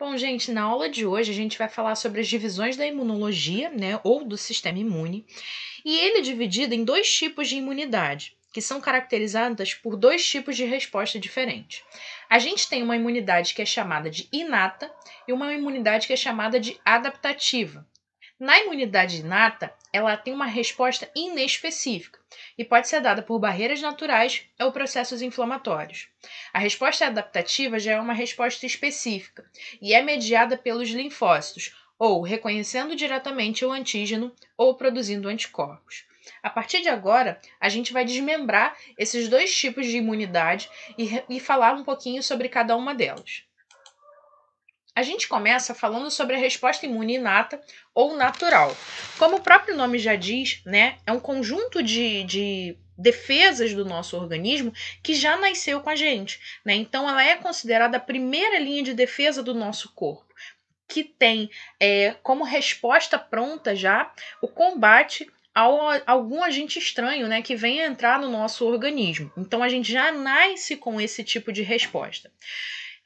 Bom, gente, na aula de hoje a gente vai falar sobre as divisões da imunologia, né, ou do sistema imune, e ele é dividido em dois tipos de imunidade, que são caracterizadas por dois tipos de resposta diferentes. A gente tem uma imunidade que é chamada de inata e uma imunidade que é chamada de adaptativa. Na imunidade inata, ela tem uma resposta inespecífica e pode ser dada por barreiras naturais ou processos inflamatórios. A resposta adaptativa já é uma resposta específica e é mediada pelos linfócitos, ou reconhecendo diretamente o antígeno ou produzindo anticorpos. A partir de agora, a gente vai desmembrar esses dois tipos de imunidade e, e falar um pouquinho sobre cada uma delas. A gente começa falando sobre a resposta imune inata ou natural. Como o próprio nome já diz, né, é um conjunto de, de defesas do nosso organismo que já nasceu com a gente. Né? Então, ela é considerada a primeira linha de defesa do nosso corpo, que tem é, como resposta pronta já o combate ao, algum agente estranho, né, que venha entrar no nosso organismo. Então a gente já nasce com esse tipo de resposta.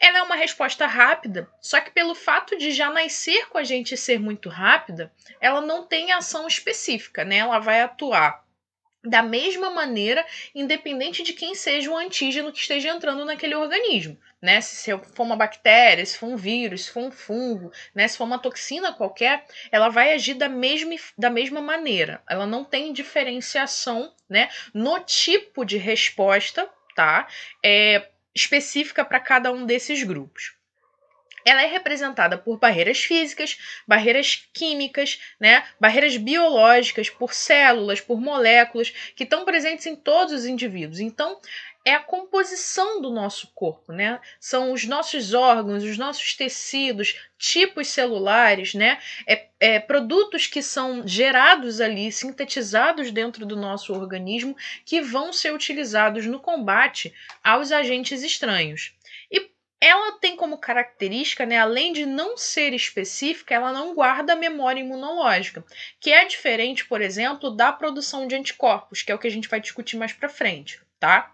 Ela é uma resposta rápida, só que pelo fato de já nascer com a gente ser muito rápida, ela não tem ação específica, né? Ela vai atuar da mesma maneira, independente de quem seja o antígeno que esteja entrando naquele organismo, né? Se for uma bactéria, se for um vírus, se for um fungo, né? Se for uma toxina qualquer, ela vai agir da mesma, da mesma maneira. Ela não tem diferenciação, né? No tipo de resposta, tá? É, específica para cada um desses grupos. Ela é representada por barreiras físicas, barreiras químicas, né, barreiras biológicas, por células, por moléculas que estão presentes em todos os indivíduos. Então, é a composição do nosso corpo, né? São os nossos órgãos, os nossos tecidos, tipos celulares, né? É, é, produtos que são gerados ali, sintetizados dentro do nosso organismo, que vão ser utilizados no combate aos agentes estranhos. E ela tem como característica, né, além de não ser específica, ela não guarda memória imunológica, que é diferente, por exemplo, da produção de anticorpos, que é o que a gente vai discutir mais para frente, tá?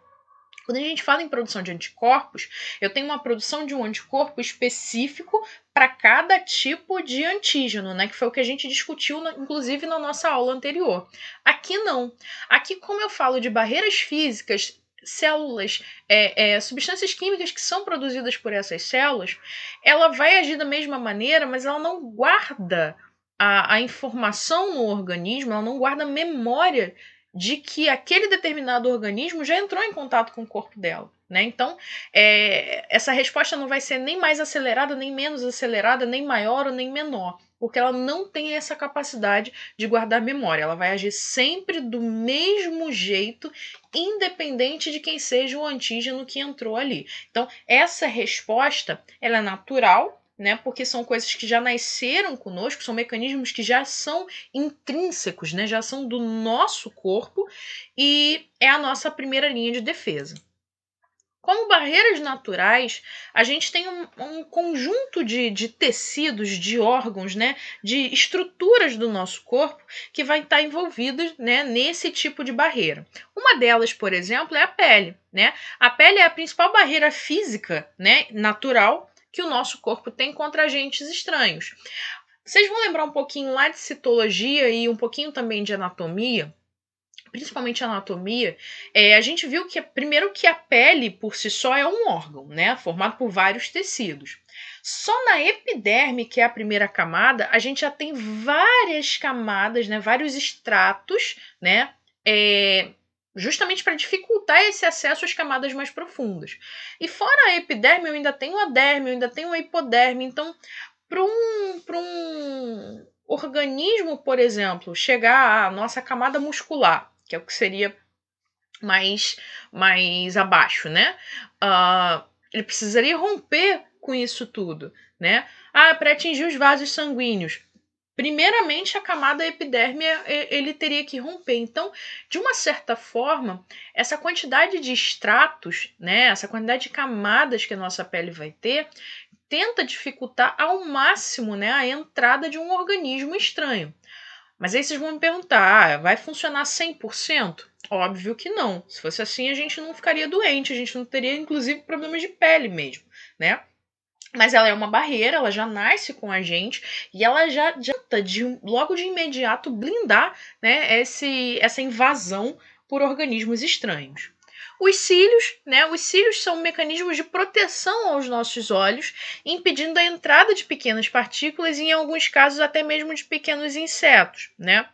Quando a gente fala em produção de anticorpos, eu tenho uma produção de um anticorpo específico para cada tipo de antígeno, né? Que foi o que a gente discutiu, inclusive, na nossa aula anterior. Aqui não. Aqui, como eu falo de barreiras físicas, células, é, é, substâncias químicas que são produzidas por essas células, ela vai agir da mesma maneira, mas ela não guarda a, a informação no organismo, ela não guarda memória de que aquele determinado organismo já entrou em contato com o corpo dela. Né? Então, é, essa resposta não vai ser nem mais acelerada, nem menos acelerada, nem maior ou nem menor, porque ela não tem essa capacidade de guardar memória. Ela vai agir sempre do mesmo jeito, independente de quem seja o antígeno que entrou ali. Então, essa resposta ela é natural, né? Porque são coisas que já nasceram conosco, são mecanismos que já são intrínsecos, né? Já são do nosso corpo e é a nossa primeira linha de defesa. Como barreiras naturais, a gente tem um, um conjunto de, de, tecidos, de órgãos, né, de estruturas do nosso corpo que vai estar envolvidas né, nesse tipo de barreira. Uma delas, por exemplo, é a pele. Né? A pele é a principal barreira física né, natural que o nosso corpo tem contra agentes estranhos. Vocês vão lembrar um pouquinho lá de citologia e um pouquinho também de anatomia, principalmente anatomia, é, a gente viu que primeiro que a pele por si só é um órgão, né, formado por vários tecidos. Só na epiderme, que é a primeira camada, a gente já tem várias camadas, né, vários estratos, né, é, justamente para dificultar esse acesso às camadas mais profundas. E fora a epiderme, eu ainda tenho a derme, eu ainda tenho a hipoderme. Então, para um, um organismo, por exemplo, chegar à nossa camada muscular, que é o que seria mais, mais abaixo, né? Uh, ele precisaria romper com isso tudo, né? Ah, para atingir os vasos sanguíneos primeiramente a camada epidérmica ele teria que romper. Então, de uma certa forma, essa quantidade de estratos, né, essa quantidade de camadas que a nossa pele vai ter, tenta dificultar ao máximo, né, a entrada de um organismo estranho. Mas aí vocês vão me perguntar, ah, vai funcionar 100%? Óbvio que não. Se fosse assim, a gente não ficaria doente, a gente não teria inclusive problemas de pele mesmo, né? Mas ela é uma barreira, ela já nasce com a gente e ela já adianta de logo de imediato blindar né, esse, essa invasão por organismos estranhos. Os cílios, né? Os cílios são mecanismos de proteção aos nossos olhos, impedindo a entrada de pequenas partículas e, em alguns casos, até mesmo de pequenos insetos, né?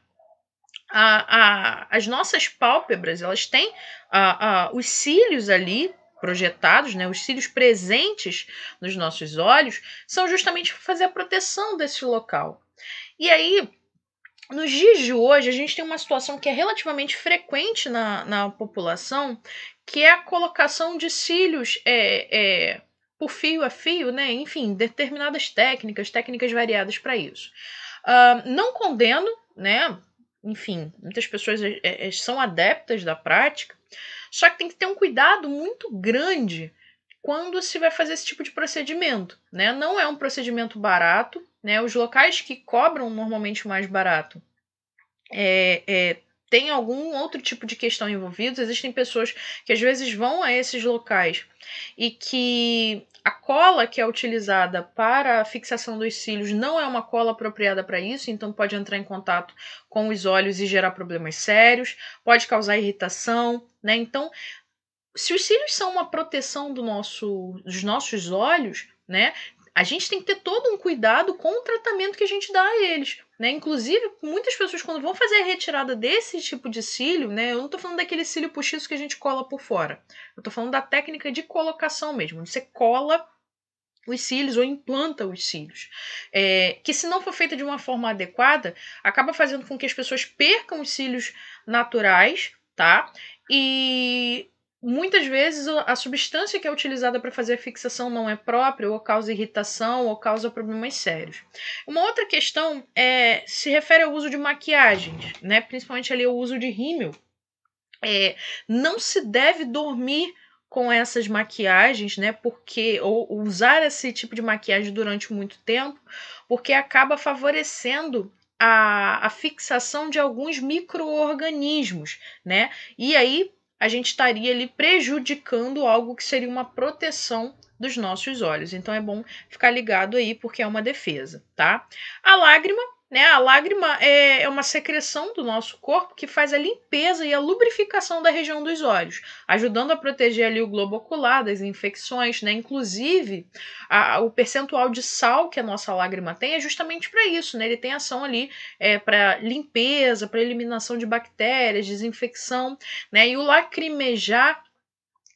A, a, as nossas pálpebras, elas têm a, os cílios ali projetados, né, os cílios presentes nos nossos olhos, são justamente para fazer a proteção desse local. E aí, nos dias de hoje, a gente tem uma situação que é relativamente frequente na, na população, que é a colocação de cílios é, é, por fio a fio, né? Enfim, determinadas técnicas, técnicas variadas para isso. Uh, não condeno, né? Enfim, muitas pessoas é, é, são adeptas da prática, só que tem que ter um cuidado muito grande quando se vai fazer esse tipo de procedimento, né? Não é um procedimento barato, né? Os locais que cobram normalmente mais barato é, é, tem algum outro tipo de questão envolvido. Existem pessoas que às vezes vão a esses locais e que a cola que é utilizada para a fixação dos cílios não é uma cola apropriada para isso, então pode entrar em contato com os olhos e gerar problemas sérios, pode causar irritação, né? Então, se os cílios são uma proteção do nosso, dos nossos olhos, né? A gente tem que ter todo um cuidado com o tratamento que a gente dá a eles. Né? Inclusive, muitas pessoas, quando vão fazer a retirada desse tipo de cílio, né? Eu não estou falando daquele cílio postiço que a gente cola por fora. Eu estou falando da técnica de colocação mesmo. Você cola os cílios ou implanta os cílios. É, que se não for feita de uma forma adequada, acaba fazendo com que as pessoas percam os cílios naturais, tá? E muitas vezes a substância que é utilizada para fazer a fixação não é própria, ou causa irritação, ou causa problemas sérios. Uma outra questão é, se refere ao uso de maquiagens, né? principalmente ali o uso de rímel. É, não se deve dormir com essas maquiagens, né? Porque ou usar esse tipo de maquiagem durante muito tempo, porque acaba favorecendo a, a fixação de alguns micro-organismos, né? E aí a gente estaria ali prejudicando algo que seria uma proteção dos nossos olhos. Então é bom ficar ligado aí porque é uma defesa, tá? A lágrima né? A lágrima é, é uma secreção do nosso corpo que faz a limpeza e a lubrificação da região dos olhos, ajudando a proteger ali o globo ocular das infecções, né? Inclusive, a, o percentual de sal que a nossa lágrima tem é justamente para isso, né? Ele tem ação ali é, para limpeza, para eliminação de bactérias, desinfecção, né? E o lacrimejar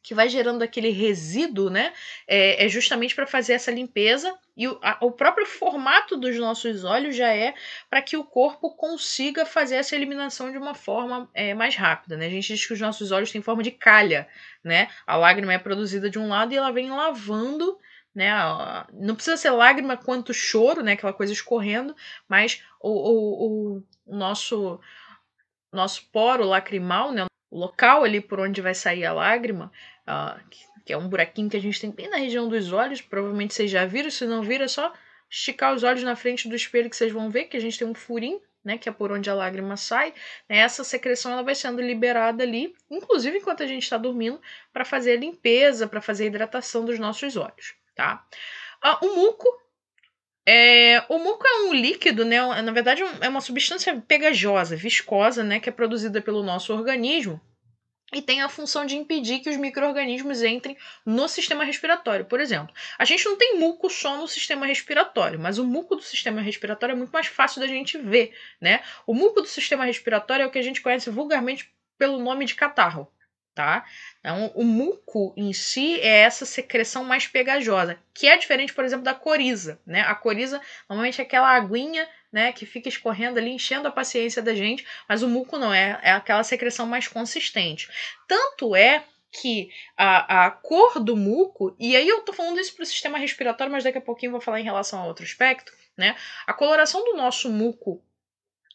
que vai gerando aquele resíduo, né? É, é justamente para fazer essa limpeza e o, a, o, próprio formato dos nossos olhos já é para que o corpo consiga fazer essa eliminação de uma forma é, mais rápida, né? A gente diz que os nossos olhos têm forma de calha, né? A lágrima é produzida de um lado e ela vem lavando né? Não precisa ser lágrima quanto choro, né? Aquela coisa escorrendo, mas o, o, o nosso nosso poro lacrimal, né? O local ali por onde vai sair a lágrima, uh, que é um buraquinho que a gente tem bem na região dos olhos, provavelmente vocês já viram, se não viram é só esticar os olhos na frente do espelho que vocês vão ver que a gente tem um furinho, né, que é por onde a lágrima sai. Essa secreção ela vai sendo liberada ali, inclusive enquanto a gente está dormindo, para fazer a limpeza, para fazer a hidratação dos nossos olhos, tá? Uh, o muco é, o muco é um líquido, né? Na verdade, é uma substância pegajosa, viscosa, né? Que é produzida pelo nosso organismo e tem a função de impedir que os micro-organismos entrem no sistema respiratório. Por exemplo, a gente não tem muco só no sistema respiratório, mas o muco do sistema respiratório é muito mais fácil da gente ver, né? O muco do sistema respiratório é o que a gente conhece vulgarmente pelo nome de catarro tá? Então, o muco em si é essa secreção mais pegajosa, que é diferente, por exemplo, da coriza, né? A coriza normalmente é aquela aguinha, né, que fica escorrendo ali, enchendo a paciência da gente, mas o muco não é, é aquela secreção mais consistente. Tanto é que a, a cor do muco, e aí eu tô falando isso para o sistema respiratório, mas daqui a pouquinho vou falar em relação a outro aspecto, né? A coloração do nosso muco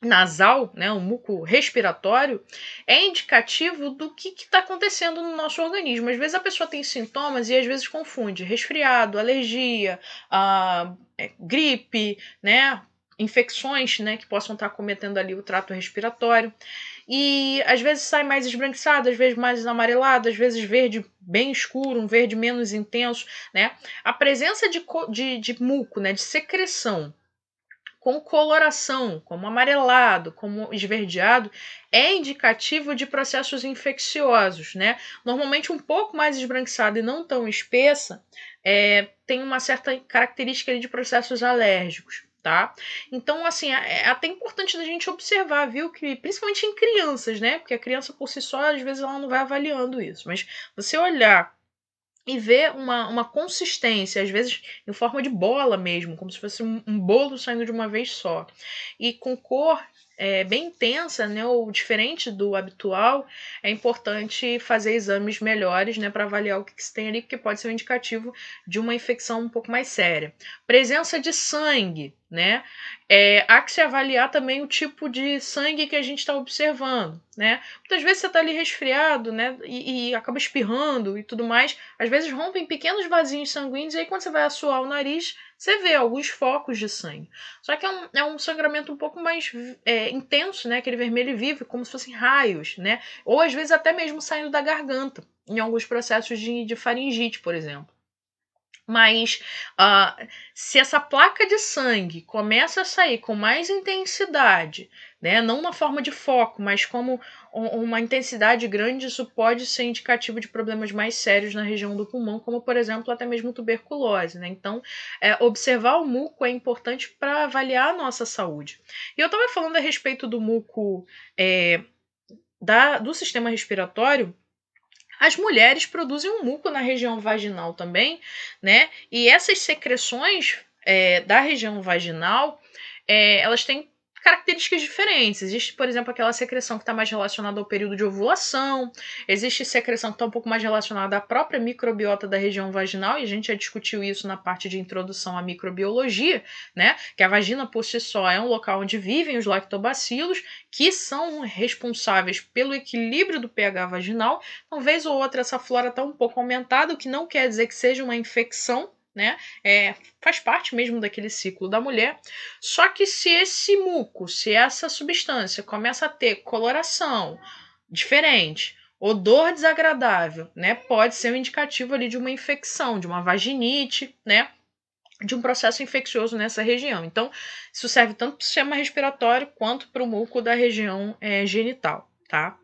nasal, né, o muco respiratório, é indicativo do que está acontecendo no nosso organismo. Às vezes a pessoa tem sintomas e às vezes confunde resfriado, alergia, a, é, gripe, né, infecções, né, que possam estar cometendo ali o trato respiratório. E às vezes sai mais esbranquiçado, às vezes mais amarelado, às vezes verde bem escuro, um verde menos intenso, né? A presença de, de, de muco, né, de secreção com coloração, como amarelado, como esverdeado, é indicativo de processos infecciosos, né? Normalmente um pouco mais esbranquiçada e não tão espessa, é, tem uma certa característica de processos alérgicos tá? Então, assim, é, é até importante da gente observar, viu? Que principalmente em crianças, né? Porque a criança por si só, às vezes, ela não vai avaliando isso. Mas você olhar e ver uma, uma consistência, às vezes em forma de bola mesmo, como se fosse um, um bolo saindo de uma vez só. E com cor é, bem intensa, né, ou diferente do habitual, é importante fazer exames melhores, né, para avaliar o que, que se tem ali, porque pode ser um indicativo de uma infecção um pouco mais séria. Presença de sangue, né? É, há que se avaliar também o tipo de sangue que a gente está observando, né? Muitas vezes você está ali resfriado, né? E, e, acaba espirrando e tudo mais. Às vezes rompem pequenos vasinhos sanguíneos e aí quando você vai assoar o nariz, você vê alguns focos de sangue. Só que é um, é um sangramento um pouco mais é, intenso, né? Aquele vermelho vivo, como se fossem raios, né? Ou às vezes até mesmo saindo da garganta, em alguns processos de, de faringite, por exemplo. Mas uh, se essa placa de sangue começa a sair com mais intensidade, né, não na forma de foco, mas como uma intensidade grande, isso pode ser indicativo de problemas mais sérios na região do pulmão, como por exemplo até mesmo tuberculose. Né? Então, é, observar o muco é importante para avaliar a nossa saúde. E eu estava falando a respeito do muco é, da, do sistema respiratório as mulheres produzem um muco na região vaginal também, né? E essas secreções é, da região vaginal, é, elas têm características diferentes. Existe, por exemplo, aquela secreção que está mais relacionada ao período de ovulação, existe secreção que está um pouco mais relacionada à própria microbiota da região vaginal, e a gente já discutiu isso na parte de introdução à microbiologia, né? Que a vagina por si só é um local onde vivem os lactobacilos, que são responsáveis pelo equilíbrio do pH vaginal. Uma vez ou outra essa flora está um pouco aumentada, o que não quer dizer que seja uma infecção, né? É, faz parte mesmo daquele ciclo da mulher. Só que se esse muco, se essa substância começa a ter coloração diferente, odor desagradável, né? Pode ser um indicativo ali de uma infecção, de uma vaginite, né? De um processo infeccioso nessa região. Então, isso serve tanto para o sistema respiratório quanto para o muco da região é, genital, tá?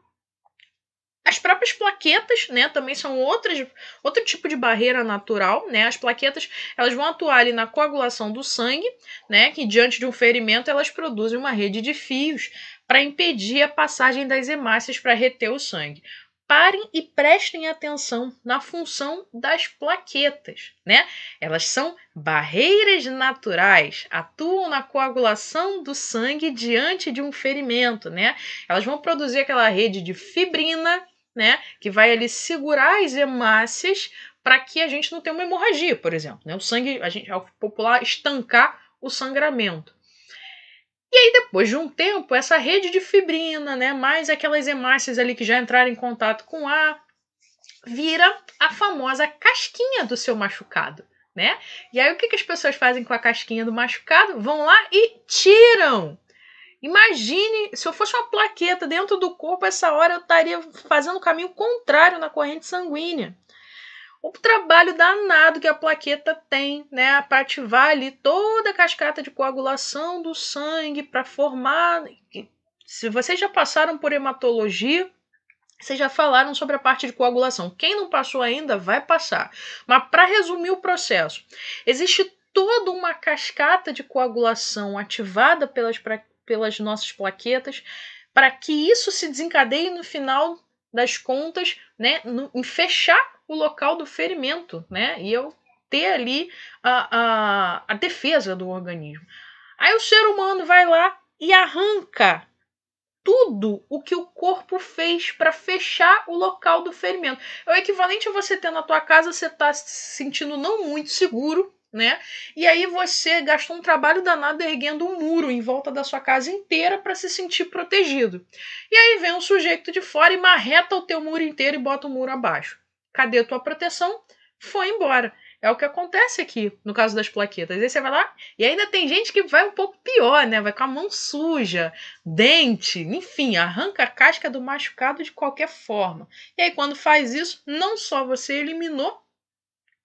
As próprias plaquetas, né, também são outras, outro tipo de barreira natural, né? As plaquetas, elas vão atuar ali na coagulação do sangue, né, que diante de um ferimento elas produzem uma rede de fios para impedir a passagem das hemácias para reter o sangue. Parem e prestem atenção na função das plaquetas, né? Elas são barreiras naturais, atuam na coagulação do sangue diante de um ferimento, né? Elas vão produzir aquela rede de fibrina né? Que vai ali segurar as hemácias para que a gente não tenha uma hemorragia, por exemplo. Né? O sangue, a gente, ao popular, estancar o sangramento. E aí, depois de um tempo, essa rede de fibrina, né, mais aquelas hemácias ali que já entraram em contato com ar, vira a famosa casquinha do seu machucado, né? E aí, o que, que as pessoas fazem com a casquinha do machucado? Vão lá e tiram Imagine se eu fosse uma plaqueta dentro do corpo, essa hora eu estaria fazendo o caminho contrário na corrente sanguínea. O trabalho danado que a plaqueta tem, né, para ativar ali toda a cascata de coagulação do sangue para formar. Se vocês já passaram por hematologia, vocês já falaram sobre a parte de coagulação. Quem não passou ainda vai passar. Mas para resumir o processo, existe toda uma cascata de coagulação ativada pelas pelas nossas plaquetas, para que isso se desencadeie no final das contas, né, no, em fechar o local do ferimento, né, e eu ter ali a, a, a defesa do organismo. Aí o ser humano vai lá e arranca tudo o que o corpo fez para fechar o local do ferimento. É o equivalente a você ter na tua casa, você tá se sentindo não muito seguro, né? E aí você gastou um trabalho danado erguendo um muro em volta da sua casa inteira para se sentir protegido. E aí vem um sujeito de fora e marreta o teu muro inteiro e bota o muro abaixo. Cadê a tua proteção? Foi embora. É o que acontece aqui no caso das plaquetas. Aí você vai lá e ainda tem gente que vai um pouco pior, né? Vai com a mão suja, dente, enfim, arranca a casca do machucado de qualquer forma. E aí, quando faz isso, não só você eliminou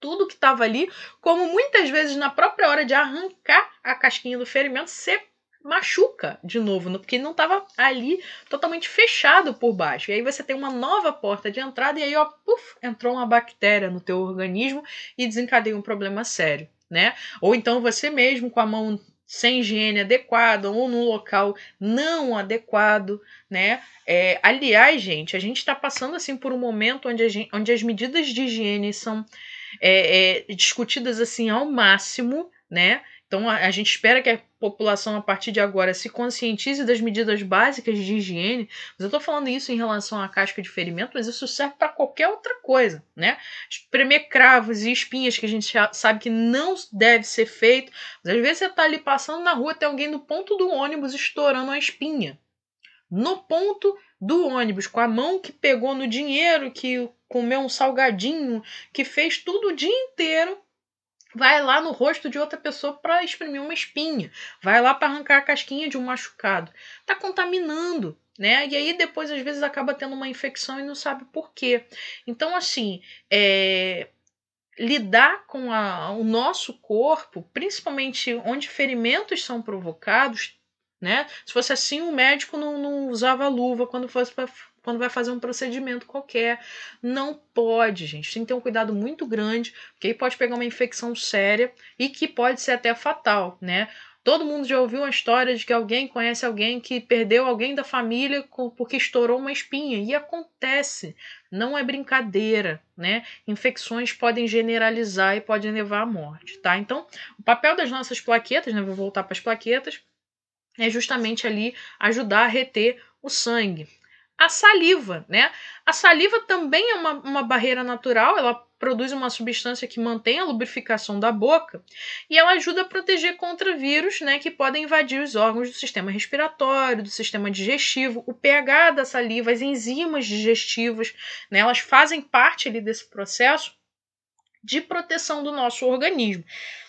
tudo que estava ali, como muitas vezes na própria hora de arrancar a casquinha do ferimento, você machuca de novo, porque não estava ali totalmente fechado por baixo. E aí você tem uma nova porta de entrada e aí, ó, puf, entrou uma bactéria no teu organismo e desencadeia um problema sério, né? Ou então você mesmo com a mão sem higiene adequada ou num local não adequado, né? É, aliás, gente, a gente está passando assim por um momento onde, gente, onde as medidas de higiene são é, é, discutidas assim ao máximo, né? Então a, a, gente espera que a população a partir de agora se conscientize das medidas básicas de higiene. Mas eu estou falando isso em relação à casca de ferimento, mas isso serve para qualquer outra coisa, né? Espremer cravos e espinhas que a gente sabe que não deve ser feito. Mas às vezes você está ali passando na rua, tem alguém no ponto do ônibus estourando a espinha. No ponto do ônibus, com a mão que pegou no dinheiro, que comeu um salgadinho, que fez tudo o dia inteiro vai lá no rosto de outra pessoa para exprimir uma espinha, vai lá para arrancar a casquinha de um machucado. Tá contaminando, né? E aí depois às vezes acaba tendo uma infecção e não sabe por quê. Então assim, é... lidar com a... o nosso corpo, principalmente onde ferimentos são provocados, né? Se fosse assim, o médico não, não usava luva quando fosse quando vai fazer um procedimento qualquer. Não pode, gente. Tem que ter um cuidado muito grande, porque aí pode pegar uma infecção séria e que pode ser até fatal, né? Todo mundo já ouviu uma história de que alguém conhece alguém que perdeu alguém da família porque estourou uma espinha. E acontece, não é brincadeira, né? Infecções podem generalizar e podem levar à morte, tá? Então, o papel das nossas plaquetas, né? Vou voltar para as plaquetas, é justamente ali ajudar a reter o sangue a saliva, né? A saliva também é uma, uma barreira natural, ela produz uma substância que mantém a lubrificação da boca e ela ajuda a proteger contra vírus né, que podem invadir os órgãos do sistema respiratório, do sistema digestivo, o pH da saliva, as enzimas digestivas, né, elas fazem parte ali desse processo de proteção do nosso organismo.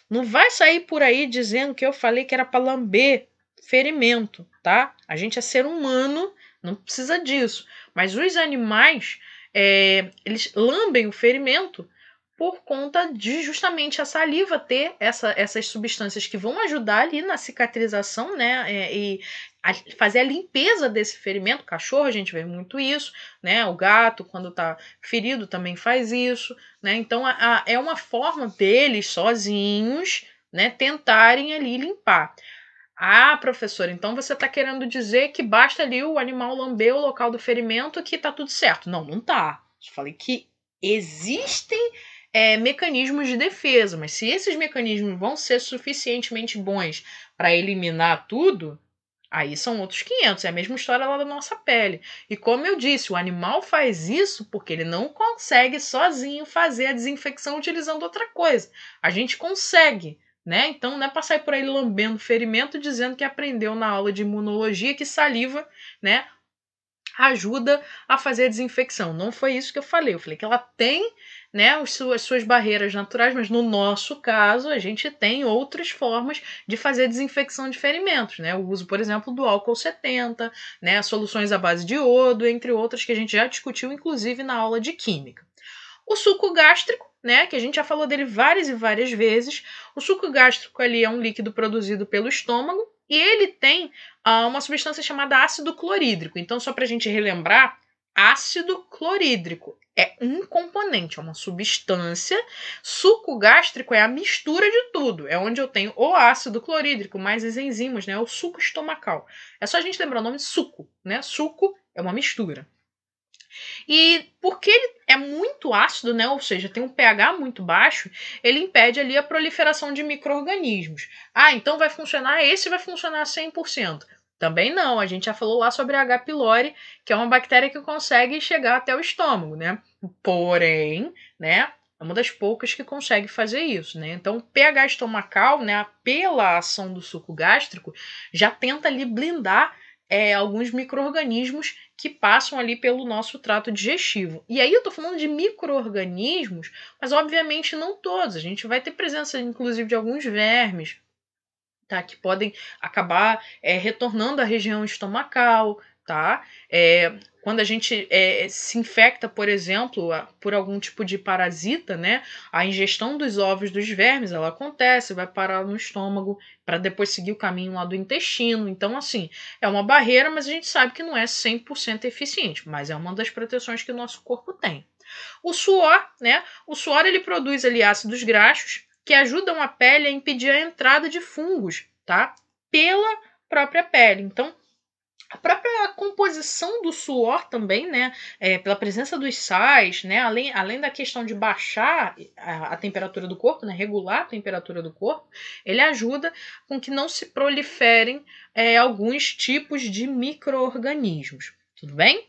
Não vai sair por aí dizendo que eu falei que era para lamber ferimento, tá? A gente é ser humano não precisa disso. Mas os animais, é, eles lambem o ferimento por conta de justamente a saliva ter essa, essas substâncias que vão ajudar ali na cicatrização, né? É, e a, fazer a limpeza desse ferimento. O cachorro, a gente vê muito isso, né? O gato, quando tá ferido, também faz isso, né? Então a, a, é uma forma deles sozinhos, né? Tentarem ali limpar. Ah, professor, então você está querendo dizer que basta ali o animal lamber o local do ferimento que está tudo certo. Não, não tá. Eu falei que existem é, mecanismos de defesa, mas se esses mecanismos vão ser suficientemente bons para eliminar tudo, aí são outros 500. É a mesma história lá da nossa pele. E como eu disse, o animal faz isso porque ele não consegue sozinho fazer a desinfecção utilizando outra coisa. A gente consegue né? Então não é para sair por aí lambendo ferimento dizendo que aprendeu na aula de imunologia que saliva, né, ajuda a fazer a desinfecção. Não foi isso que eu falei. Eu falei que ela tem, né, as suas, suas barreiras naturais, mas no nosso caso a gente tem outras formas de fazer desinfecção de ferimentos, né? O uso, por exemplo, do álcool 70, né, soluções à base de iodo, entre outras que a gente já discutiu inclusive na aula de química. O suco gástrico né, que a gente já falou dele várias e várias vezes. O suco gástrico ali é um líquido produzido pelo estômago e ele tem uh, uma substância chamada ácido clorídrico. Então, só para a gente relembrar, ácido clorídrico é um componente, é uma substância. Suco gástrico é a mistura de tudo. É onde eu tenho o ácido clorídrico mais as enzimas, né? O suco estomacal. É só a gente lembrar o nome suco, né? Suco é uma mistura. E porque ele é muito ácido, né, ou seja, tem um pH muito baixo, ele impede ali a proliferação de micro-organismos. Ah, então vai funcionar, esse vai funcionar 100%. Também não, a gente já falou lá sobre a H. pylori, que é uma bactéria que consegue chegar até o estômago, né? Porém, né, é uma das poucas que consegue fazer isso, né? Então, o pH estomacal, né, pela ação do suco gástrico, já tenta ali blindar é, alguns micro-organismos que passam ali pelo nosso trato digestivo. E aí eu tô falando de micro-organismos, mas obviamente não todos. A gente vai ter presença, inclusive, de alguns vermes, tá? Que podem acabar é, retornando à região estomacal, tá? É, quando a gente é, se infecta, por exemplo, por algum tipo de parasita, né? A ingestão dos ovos dos vermes, ela acontece, vai parar no estômago para depois seguir o caminho lá do intestino. Então, assim, é uma barreira, mas a gente sabe que não é 100% eficiente, mas é uma das proteções que o nosso corpo tem. O suor, né? O suor ele produz ali ácidos graxos que ajudam a pele a impedir a entrada de fungos, tá? Pela própria pele. Então, a própria composição do suor também, né, é, pela presença dos sais, né, além, além da questão de baixar a, a, temperatura do corpo, né, regular a temperatura do corpo, ele ajuda com que não se proliferem é, alguns tipos de micro-organismos. Tudo bem?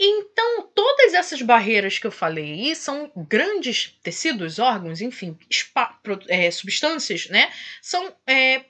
Então, todas essas barreiras que eu falei aí são grandes tecidos, órgãos, enfim, é, substâncias, né? São é,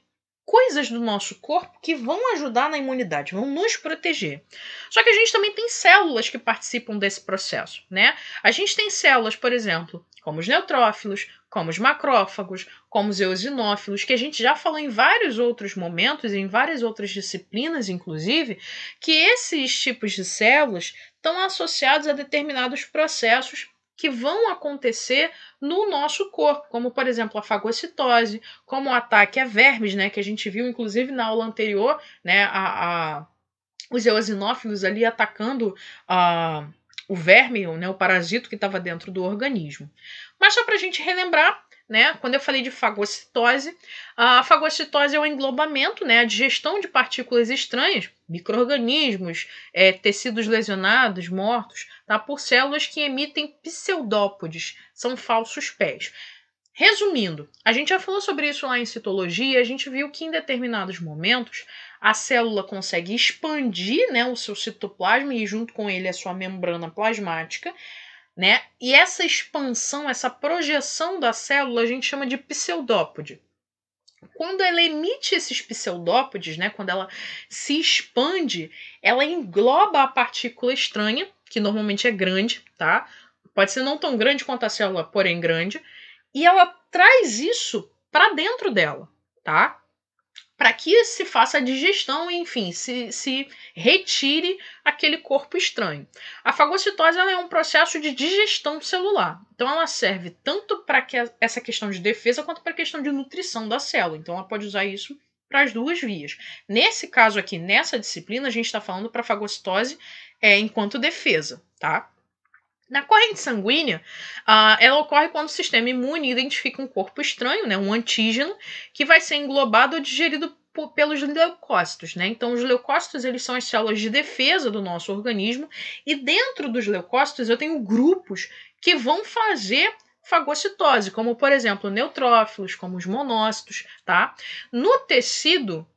coisas do nosso corpo que vão ajudar na imunidade, vão nos proteger. Só que a gente também tem células que participam desse processo, né? A gente tem células, por exemplo, como os neutrófilos, como os macrófagos, como os eosinófilos, que a gente já falou em vários outros momentos, em várias outras disciplinas, inclusive, que esses tipos de células estão associados a determinados processos que vão acontecer no nosso corpo, como por exemplo a fagocitose, como o ataque a vermes, né, que a gente viu inclusive na aula anterior, né, a, a os eosinófilos ali atacando a, o verme, né, o parasito que estava dentro do organismo. Mas só para a gente relembrar, né? Quando eu falei de fagocitose, a fagocitose é o englobamento, né? A digestão de partículas estranhas, micro-organismos, é, tecidos lesionados, mortos, tá? por células que emitem pseudópodes, são falsos pés. Resumindo, a gente já falou sobre isso lá em citologia, a gente viu que em determinados momentos a célula consegue expandir né, o seu citoplasma e junto com ele a sua membrana plasmática, né? E essa expansão, essa projeção da célula, a gente chama de pseudópode. Quando ela emite esses pseudópodes, né, quando ela se expande, ela engloba a partícula estranha, que normalmente é grande, tá? Pode ser não tão grande quanto a célula, porém grande, e ela traz isso para dentro dela, tá? Para que se faça a digestão e, enfim, se, se retire aquele corpo estranho. A fagocitose é um processo de digestão celular. Então, ela serve tanto para que essa questão de defesa quanto para a questão de nutrição da célula. Então, ela pode usar isso para as duas vias. Nesse caso aqui, nessa disciplina, a gente está falando para fagocitose é, enquanto defesa, tá? Na corrente sanguínea, uh, ela ocorre quando o sistema imune identifica um corpo estranho, né, um antígeno, que vai ser englobado ou digerido pelos leucócitos, né? Então, os leucócitos eles são as células de defesa do nosso organismo e dentro dos leucócitos eu tenho grupos que vão fazer fagocitose, como por exemplo neutrófilos, como os monócitos, tá? No tecido,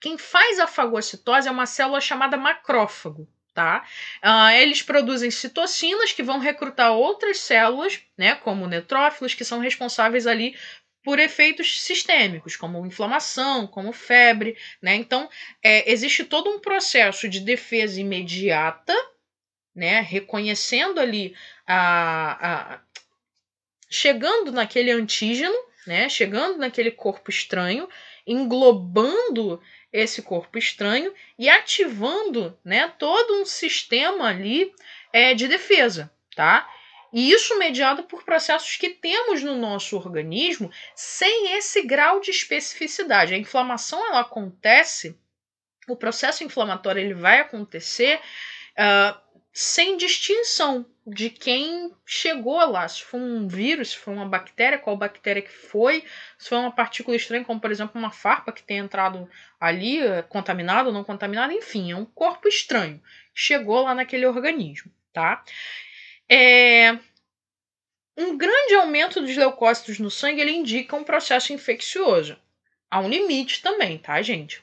quem faz a fagocitose é uma célula chamada macrófago, tá? Uh, eles produzem citocinas que vão recrutar outras células, né, como neutrófilos, que são responsáveis ali por efeitos sistêmicos, como inflamação, como febre, né? Então, é, existe todo um processo de defesa imediata, né? Reconhecendo ali a, a chegando naquele antígeno, né? Chegando naquele corpo estranho, englobando esse corpo estranho e ativando né, todo um sistema ali é, de defesa, tá? E isso mediado por processos que temos no nosso organismo sem esse grau de especificidade. A inflamação ela acontece, o processo inflamatório ele vai acontecer uh, sem distinção de quem chegou lá, se foi um vírus, se foi uma bactéria, qual bactéria que foi, se foi uma partícula estranha, como por exemplo uma farpa que tem entrado ali, eh, contaminada ou não contaminada, enfim, é um corpo estranho, chegou lá naquele organismo, tá? É... Um grande aumento dos leucócitos no sangue ele indica um processo infeccioso. Há um limite também, tá, gente?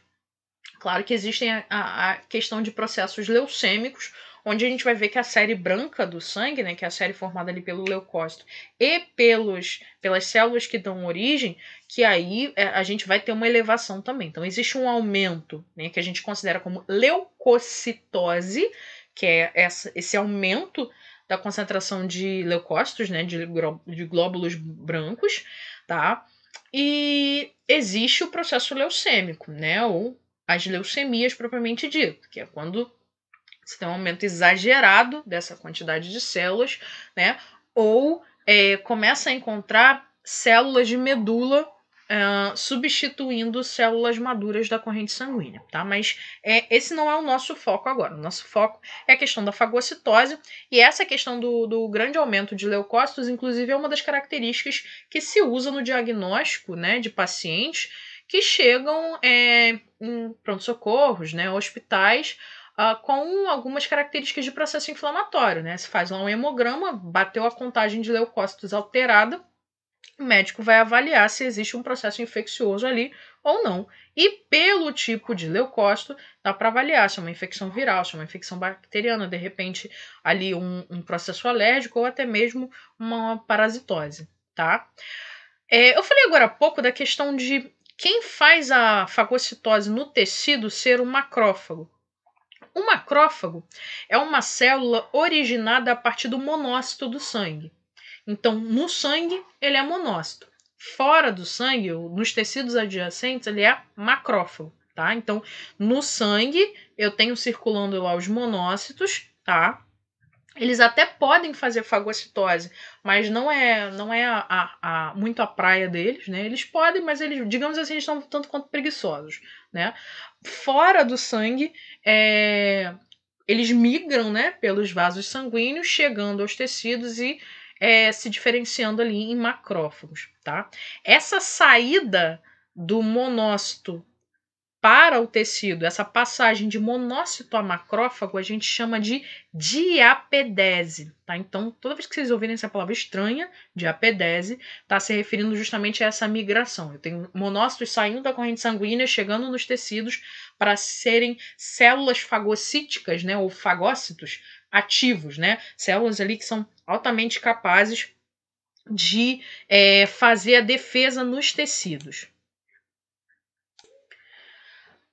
Claro que existem a, a, a questão de processos leucêmicos, onde a gente vai ver que a série branca do sangue, né, que é a série formada ali pelo leucócito e pelos, pelas células que dão origem, que aí é, a gente vai ter uma elevação também. Então existe um aumento, né, que a gente considera como leucocitose, que é essa, esse aumento da concentração de leucócitos, né, de, de glóbulos brancos, tá? E existe o processo leucêmico, né, ou as leucemias propriamente dito, que é quando você tem um aumento exagerado dessa quantidade de células, né? Ou é, começa a encontrar células de medula Uh, substituindo células maduras da corrente sanguínea, tá? Mas é, esse não é o nosso foco agora. O nosso foco é a questão da fagocitose e essa questão do, do grande aumento de leucócitos, inclusive, é uma das características que se usa no diagnóstico, né, de pacientes que chegam é, em pronto-socorros, né, hospitais, uh, com algumas características de processo inflamatório. Né? Se faz lá um hemograma, bateu a contagem de leucócitos alterada, o médico vai avaliar se existe um processo infeccioso ali ou não. E pelo tipo de leucócito, dá para avaliar se é uma infecção viral, se é uma infecção bacteriana, de repente ali um, um processo alérgico ou até mesmo uma parasitose, tá? É, eu falei agora há pouco da questão de quem faz a fagocitose no tecido ser um macrófago. O macrófago é uma célula originada a partir do monócito do sangue. Então, no sangue, ele é monócito. Fora do sangue, nos tecidos adjacentes, ele é macrófago, tá? Então, no sangue, eu tenho circulando lá os monócitos, tá? Eles até podem fazer fagocitose, mas não é não é a, a, a, muito a praia deles, né? Eles podem, mas eles, digamos assim, estão tanto quanto preguiçosos, né? Fora do sangue, é, eles migram, né, pelos vasos sanguíneos, chegando aos tecidos e é, se diferenciando ali em macrófagos, tá? Essa saída do monócito para o tecido, essa passagem de monócito a macrófago, a gente chama de diapedese, tá? Então, toda vez que vocês ouvirem essa palavra estranha, diapedese, está se referindo justamente a essa migração. Eu tenho monócitos saindo da corrente sanguínea, chegando nos tecidos para serem células fagocíticas, né, ou fagócitos ativos, né? Células ali que são altamente capazes de é, fazer a defesa nos tecidos.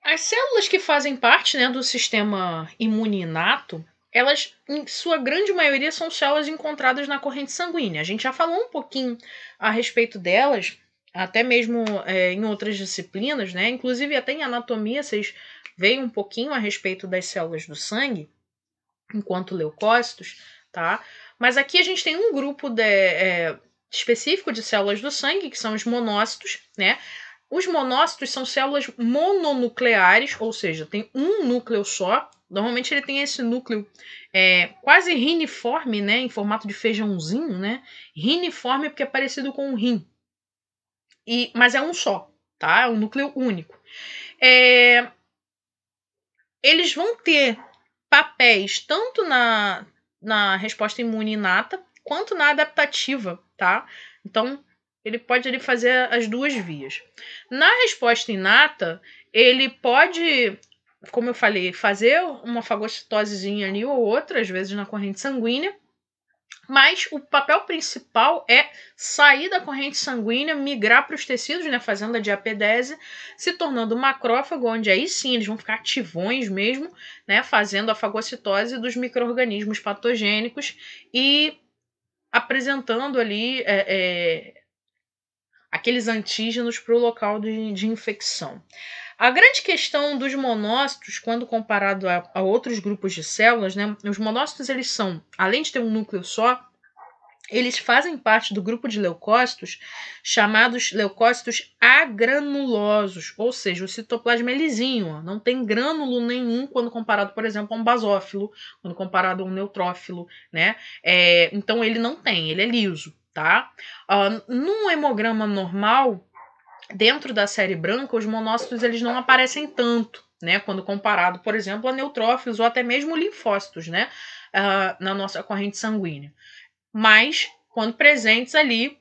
As células que fazem parte né, do sistema imuninato, elas, em sua grande maioria, são células encontradas na corrente sanguínea. A gente já falou um pouquinho a respeito delas, até mesmo é, em outras disciplinas, né? Inclusive até em anatomia, vocês veem um pouquinho a respeito das células do sangue, enquanto leucócitos, tá? Mas aqui a gente tem um grupo de, é, específico de células do sangue, que são os monócitos, né? Os monócitos são células mononucleares, ou seja, tem um núcleo só. Normalmente ele tem esse núcleo é, quase riniforme, né, em formato de feijãozinho, né? Riniforme porque é parecido com um rim. E, mas é um só, tá? É um núcleo único. É, eles vão ter papéis tanto na, na resposta imune inata quanto na adaptativa, tá? Então, ele pode ele fazer as duas vias. Na resposta inata, ele pode, como eu falei, fazer uma fagocitosezinha ali ou outra, às vezes na corrente sanguínea, mas o papel principal é sair da corrente sanguínea, migrar para os tecidos, né, fazendo a diapedese, se tornando macrófago, onde aí sim eles vão ficar ativões mesmo, né, fazendo a fagocitose dos micro-organismos patogênicos e apresentando ali é, é, aqueles antígenos para o local de, de, infecção. A grande questão dos monócitos, quando comparado a, a, outros grupos de células, né, os monócitos eles são, além de ter um núcleo só, eles fazem parte do grupo de leucócitos chamados leucócitos agranulosos, ou seja, o citoplasma é lisinho, ó, não tem grânulo nenhum quando comparado, por exemplo, a um basófilo, quando comparado a um neutrófilo, né? É, então ele não tem, ele é liso tá? Uh, num hemograma normal, dentro da série branca, os monócitos eles não aparecem tanto, né? Quando comparado, por exemplo, a neutrófilos ou até mesmo linfócitos, né? Uh, na nossa corrente sanguínea. Mas, quando presentes ali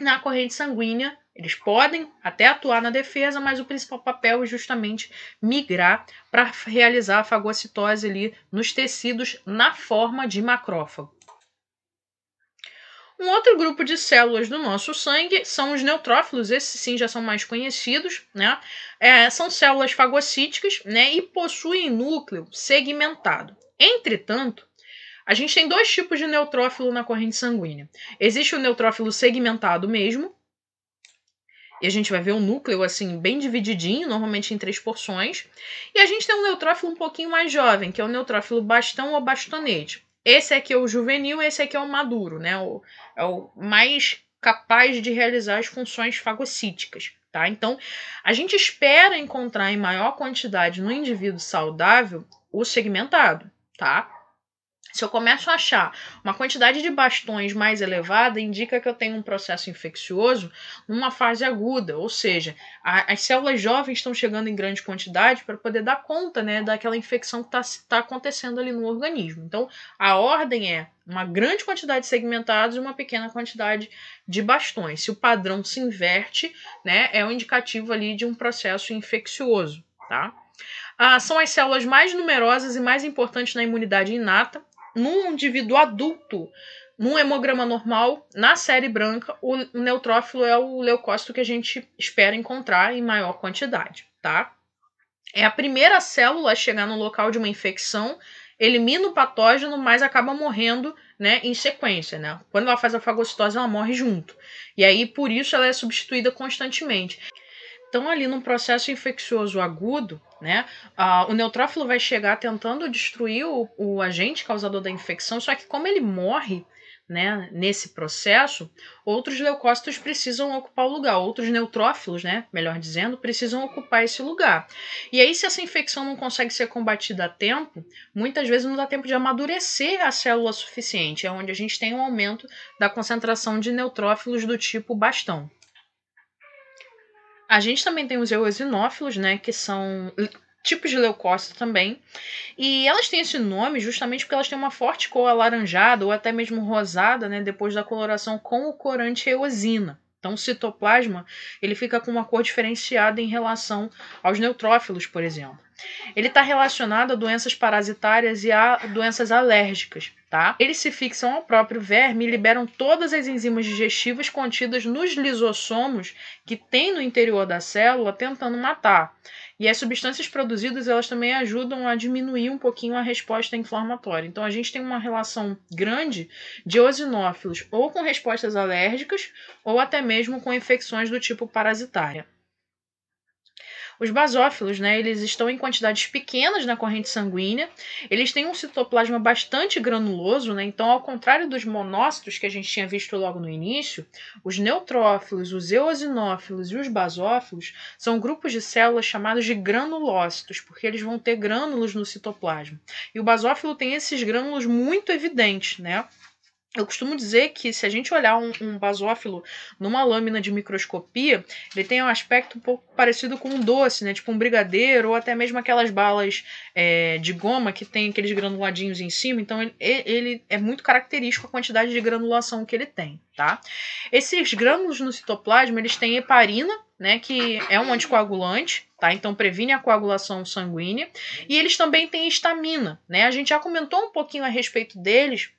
na corrente sanguínea, Eles podem até atuar na defesa, mas o principal papel é justamente migrar para realizar a fagocitose ali nos tecidos na forma de macrófago. Um outro grupo de células do nosso sangue são os neutrófilos, esses sim já são mais conhecidos, né? É, são células fagocíticas né? e possuem núcleo segmentado. Entretanto, a gente tem dois tipos de neutrófilo na corrente sanguínea. Existe o neutrófilo segmentado mesmo, e a gente vai ver o núcleo assim bem divididinho, normalmente em três porções. E a gente tem um neutrófilo um pouquinho mais jovem, que é o neutrófilo bastão ou bastonete. Esse aqui é o juvenil, esse aqui é o maduro, né? O, é o mais capaz de realizar as funções fagocíticas, tá? Então, a gente espera encontrar em maior quantidade no indivíduo saudável o segmentado, tá? Se eu começo a achar uma quantidade de bastões mais elevada, indica que eu tenho um processo infeccioso numa fase aguda, ou seja, a, as células jovens estão chegando em grande quantidade para poder dar conta né, daquela infecção que está tá acontecendo ali no organismo. Então, a ordem é uma grande quantidade de segmentados e uma pequena quantidade de bastões. Se o padrão se inverte, né, é um indicativo ali de um processo infeccioso, tá? Ah, são as células mais numerosas e mais importantes na imunidade inata num indivíduo adulto, num hemograma normal, na série branca, o neutrófilo é o leucócito que a gente espera encontrar em maior quantidade, tá? É a primeira célula a chegar no local de uma infecção, elimina o patógeno, mas acaba morrendo, né, em sequência, né? Quando ela faz a fagocitose, ela morre junto. E aí, por isso, ela é substituída constantemente estão ali num processo infeccioso agudo, né? Uh, o neutrófilo vai chegar tentando destruir o, o agente causador da infecção, só que como ele morre né, nesse processo, outros leucócitos precisam ocupar o lugar, outros neutrófilos, né, melhor dizendo, precisam ocupar esse lugar. E aí, se essa infecção não consegue ser combatida a tempo, muitas vezes não dá tempo de amadurecer a célula suficiente, é onde a gente tem um aumento da concentração de neutrófilos do tipo bastão. A gente também tem os eosinófilos, né, que são tipos de leucócito também. E elas têm esse nome justamente porque elas têm uma forte cor alaranjada ou até mesmo rosada, né, depois da coloração com o corante eosina. Então, o citoplasma ele fica com uma cor diferenciada em relação aos neutrófilos, por exemplo. Ele está relacionado a doenças parasitárias e a doenças alérgicas, tá? Eles se fixam ao próprio verme e liberam todas as enzimas digestivas contidas nos lisossomos que tem no interior da célula, tentando matar. E as substâncias produzidas, elas também ajudam a diminuir um pouquinho a resposta inflamatória. Então a gente tem uma relação grande de eosinófilos ou com respostas alérgicas ou até mesmo com infecções do tipo parasitária. Os basófilos, né, eles estão em quantidades pequenas na corrente sanguínea, eles têm um citoplasma bastante granuloso, né, então, ao contrário dos monócitos que a gente tinha visto logo no início, os neutrófilos, os eosinófilos e os basófilos são grupos de células chamados de granulócitos, porque eles vão ter grânulos no citoplasma. E o basófilo tem esses grânulos muito evidentes, né? Eu costumo dizer que se a gente olhar um, um, basófilo numa lâmina de microscopia, ele tem um aspecto um pouco parecido com um doce, né? Tipo um brigadeiro, ou até mesmo aquelas balas é, de goma que tem aqueles granuladinhos em cima. Então ele, ele, é muito característico a quantidade de granulação que ele tem, tá? Esses grânulos no citoplasma, eles têm heparina, né? Que é um anticoagulante, tá? Então previne a coagulação sanguínea. E eles também têm estamina, né? A gente já comentou um pouquinho a respeito deles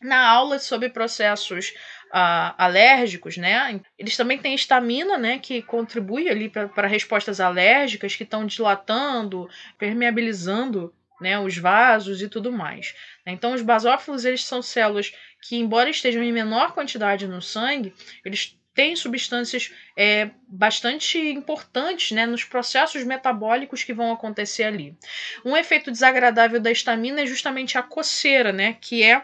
na aula sobre processos uh, alérgicos, né? Eles também têm estamina, né? Que contribui ali para respostas alérgicas que estão dilatando, permeabilizando né, os vasos e tudo mais. Então, os basófilos eles são células que, embora estejam em menor quantidade no sangue, eles têm substâncias é, bastante importantes né, nos processos metabólicos que vão acontecer ali. Um efeito desagradável da estamina é justamente a coceira, né, que é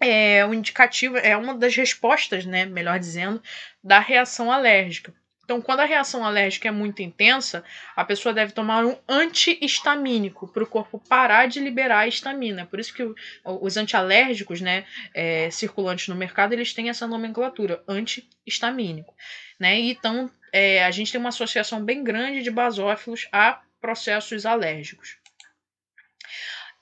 é um indicativo, é uma das respostas, né, melhor dizendo, da reação alérgica. Então, quando a reação alérgica é muito intensa, a pessoa deve tomar um antihistamínico para o corpo parar de liberar a histamina. Por isso que os antialérgicos, né, é, circulantes no mercado, eles têm essa nomenclatura, antihistamínico. Né? Então, é, a gente tem uma associação bem grande de basófilos a processos alérgicos.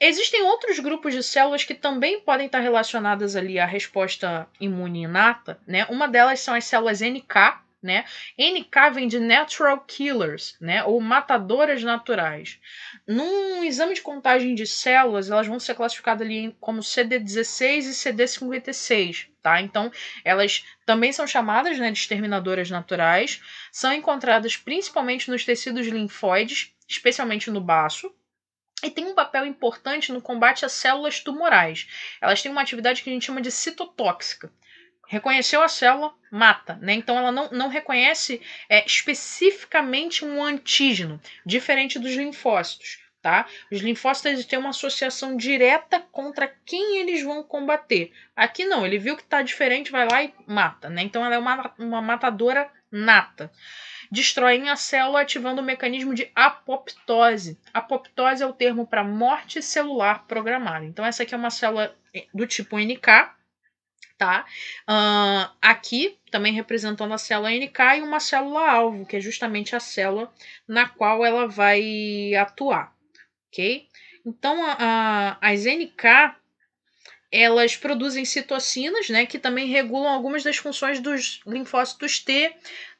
Existem outros grupos de células que também podem estar relacionadas ali à resposta imune inata, né? Uma delas são as células NK, né? NK vem de Natural Killers, né? Ou matadoras naturais. Num exame de contagem de células, elas vão ser classificadas ali como CD16 e CD56, tá? Então, elas também são chamadas né, de exterminadoras naturais, são encontradas principalmente nos tecidos linfóides, especialmente no baço, e tem um papel importante no combate a células tumorais. Elas têm uma atividade que a gente chama de citotóxica. Reconheceu a célula, mata, né? Então ela não, não reconhece é, especificamente um antígeno, diferente dos linfócitos, tá? Os linfócitos têm uma associação direta contra quem eles vão combater. Aqui não, ele viu que está diferente, vai lá e mata, né? Então ela é uma, uma matadora nata destroem a célula ativando o mecanismo de apoptose. Apoptose é o termo para morte celular programada. Então, essa aqui é uma célula eh, do tipo NK, tá? Uh, aqui, também representando a célula NK e uma célula-alvo, que é justamente a célula na qual ela vai atuar, ok? Então, as NK elas produzem citocinas, né, que também regulam algumas das funções dos linfócitos T,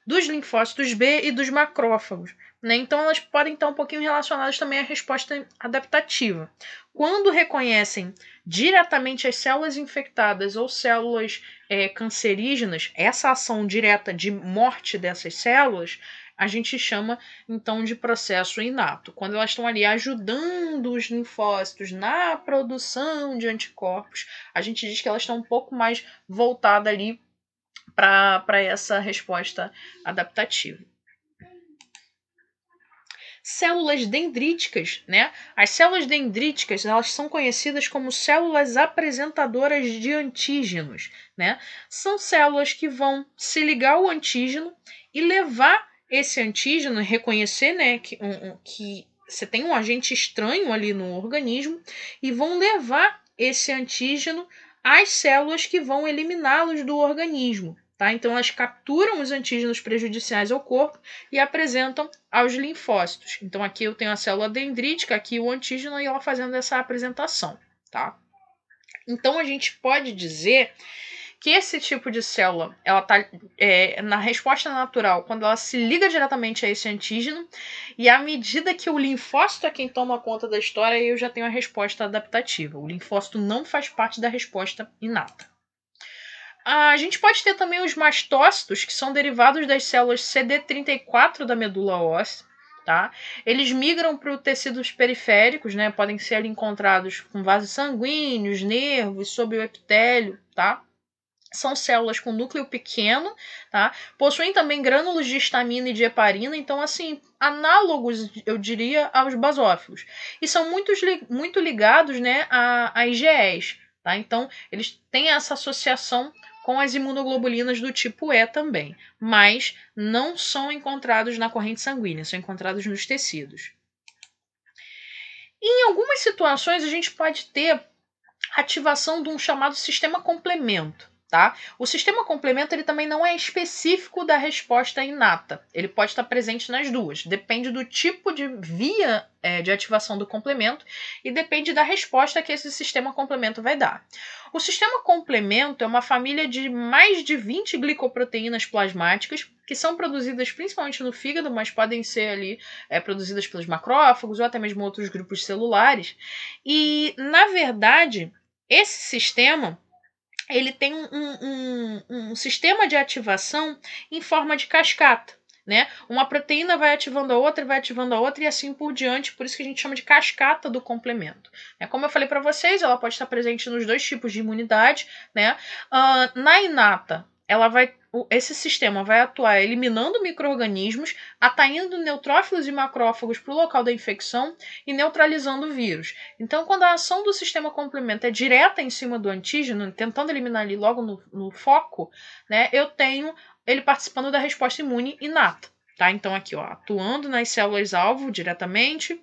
dos linfócitos B e dos macrófagos. Né? Então, elas podem estar um pouquinho relacionadas também à resposta adaptativa. Quando reconhecem diretamente as células infectadas ou células é, cancerígenas, essa ação direta de morte dessas células, a gente chama então de processo inato. Quando elas estão ali ajudando os linfócitos na produção de anticorpos, a gente diz que elas estão um pouco mais voltadas ali para essa resposta adaptativa. Células dendríticas, né? As células dendríticas, elas são conhecidas como células apresentadoras de antígenos, né? São células que vão se ligar ao antígeno e levar esse antígeno, reconhecer, né, que, um, que você tem um agente estranho ali no organismo e vão levar esse antígeno às células que vão eliminá-los do organismo, Tá? Então, elas capturam os antígenos prejudiciais ao corpo e apresentam aos linfócitos. Então, aqui eu tenho a célula dendrítica, aqui o antígeno e ela fazendo essa apresentação. Tá? Então, a gente pode dizer que esse tipo de célula, ela está é, na resposta natural, quando ela se liga diretamente a esse antígeno, e à medida que o linfócito é quem toma conta da história, eu já tenho a resposta adaptativa. O linfócito não faz parte da resposta inata. A gente pode ter também os mastócitos, que são derivados das células CD34 da medula óssea. Tá? Eles migram para os tecidos periféricos, né? podem ser ali encontrados com vasos sanguíneos, nervos, sob o epitélio. Tá? São células com núcleo pequeno, tá? Possuem também grânulos de estamina e de heparina, então, assim, análogos, eu diria, aos basófilos. E são muito, muito ligados né, a, a IgEs, tá? Então, eles têm essa associação com as imunoglobulinas do tipo E também, mas não são encontrados na corrente sanguínea, são encontrados nos tecidos. Em algumas situações, a gente pode ter ativação de um chamado sistema complemento. Tá? O sistema complemento ele também não é específico da resposta inata. Ele pode estar presente nas duas. Depende do tipo de via é, de ativação do complemento e depende da resposta que esse sistema complemento vai dar. O sistema complemento é uma família de mais de 20 glicoproteínas plasmáticas que são produzidas principalmente no fígado, mas podem ser ali é, produzidas pelos macrófagos ou até mesmo outros grupos celulares. E, na verdade, esse sistema ele tem um, um, um, sistema de ativação em forma de cascata. Né? Uma proteína vai ativando a outra, vai ativando a outra e assim por diante, por isso que a gente chama de cascata do complemento. É, como eu falei para vocês, ela pode estar presente nos dois tipos de imunidade. Né? Uh, na inata, ela vai esse sistema vai atuar eliminando micro-organismos, atraindo neutrófilos e macrófagos para o local da infecção e neutralizando o vírus. Então, quando a ação do sistema complemento é direta em cima do antígeno, tentando eliminar ali logo no, no foco, né, eu tenho ele participando da resposta imune inata. Tá? Então, aqui, ó, atuando nas células-alvo diretamente,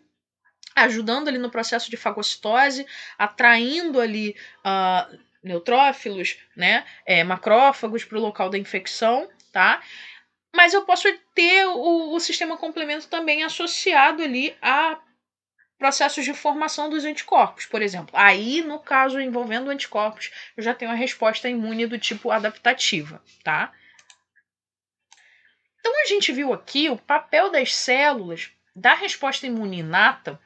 ajudando ali no processo de fagocitose, atraindo ali uh, neutrófilos, né, é, macrófagos para o local da infecção, tá? Mas eu posso ter o, o sistema complemento também associado ali a processos de formação dos anticorpos, por exemplo. Aí, no caso envolvendo anticorpos, eu já tenho a resposta imune do tipo adaptativa, tá? a gente viu aqui, o papel das células da resposta imune inata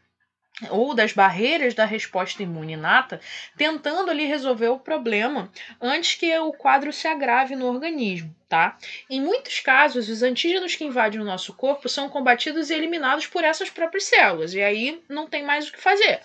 ou das barreiras da resposta imune inata, tentando ali resolver o problema antes que o quadro se agrave no organismo, tá? Em muitos casos, os antígenos que invadem o nosso corpo são combatidos e eliminados por essas próprias células, e aí não tem mais o que fazer.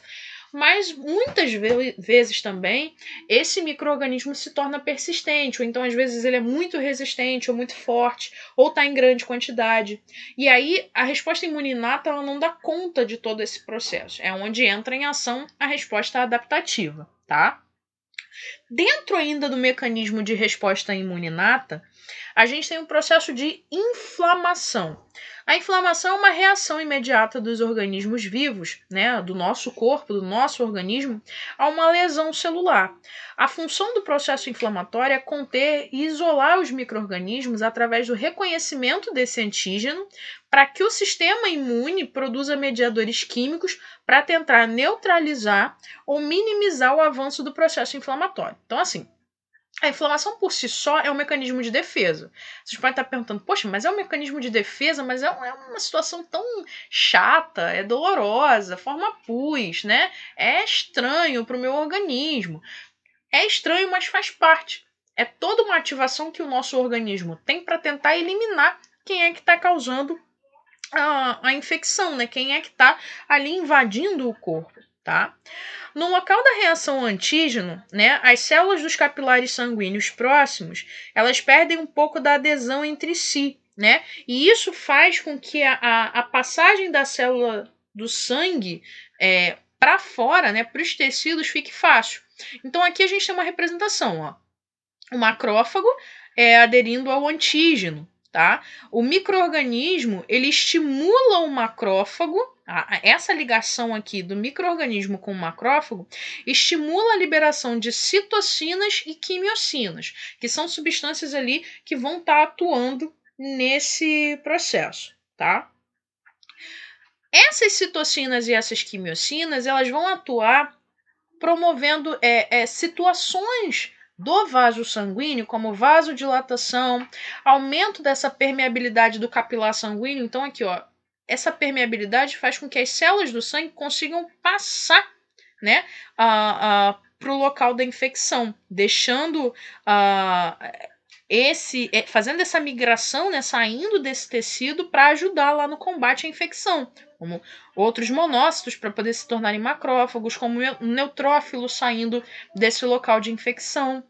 Mas muitas vezes também esse microorganismo se torna persistente, ou então às vezes ele é muito resistente ou muito forte, ou está em grande quantidade. E aí a resposta imuninata ela não dá conta de todo esse processo. É onde entra em ação a resposta adaptativa, tá? Dentro ainda do mecanismo de resposta imuninata, a gente tem um processo de inflamação. A inflamação é uma reação imediata dos organismos vivos, né, do nosso corpo, do nosso organismo, a uma lesão celular. A função do processo inflamatório é conter e isolar os microrganismos através do reconhecimento desse antígeno, para que o sistema imune produza mediadores químicos para tentar neutralizar ou minimizar o avanço do processo inflamatório. Então, assim, a inflamação por si só é um mecanismo de defesa. Vocês podem estar perguntando, poxa, mas é um mecanismo de defesa, mas é, é uma situação tão chata, é dolorosa, forma pus, né? É estranho para o meu organismo. É estranho, mas faz parte. É toda uma ativação que o nosso organismo tem para tentar eliminar quem é que está causando a, a infecção, né? Quem é que está ali invadindo o corpo, tá? No local da reação antígeno, né, as células dos capilares sanguíneos próximos, elas perdem um pouco da adesão entre si, né? E isso faz com que a, a, a passagem da célula do sangue é, para fora, né, para os tecidos, fique fácil. Então aqui a gente tem uma representação, ó. O macrófago é aderindo ao antígeno, tá? O microorganismo ele estimula o macrófago, essa ligação aqui do microorganismo com o macrófago estimula a liberação de citocinas e quimiocinas, que são substâncias ali que vão estar tá atuando nesse processo, tá? Essas citocinas e essas quimiocinas elas vão atuar promovendo é, é, situações do vaso sanguíneo, como vasodilatação, aumento dessa permeabilidade do capilar sanguíneo. Então, aqui, ó, essa permeabilidade faz com que as células do sangue consigam passar, né, para o local da infecção, deixando esse, é, fazendo essa migração, né, saindo desse tecido para ajudar lá no combate à infecção, como outros monócitos para poder se tornarem macrófagos, como neutrófilos saindo desse local de infecção,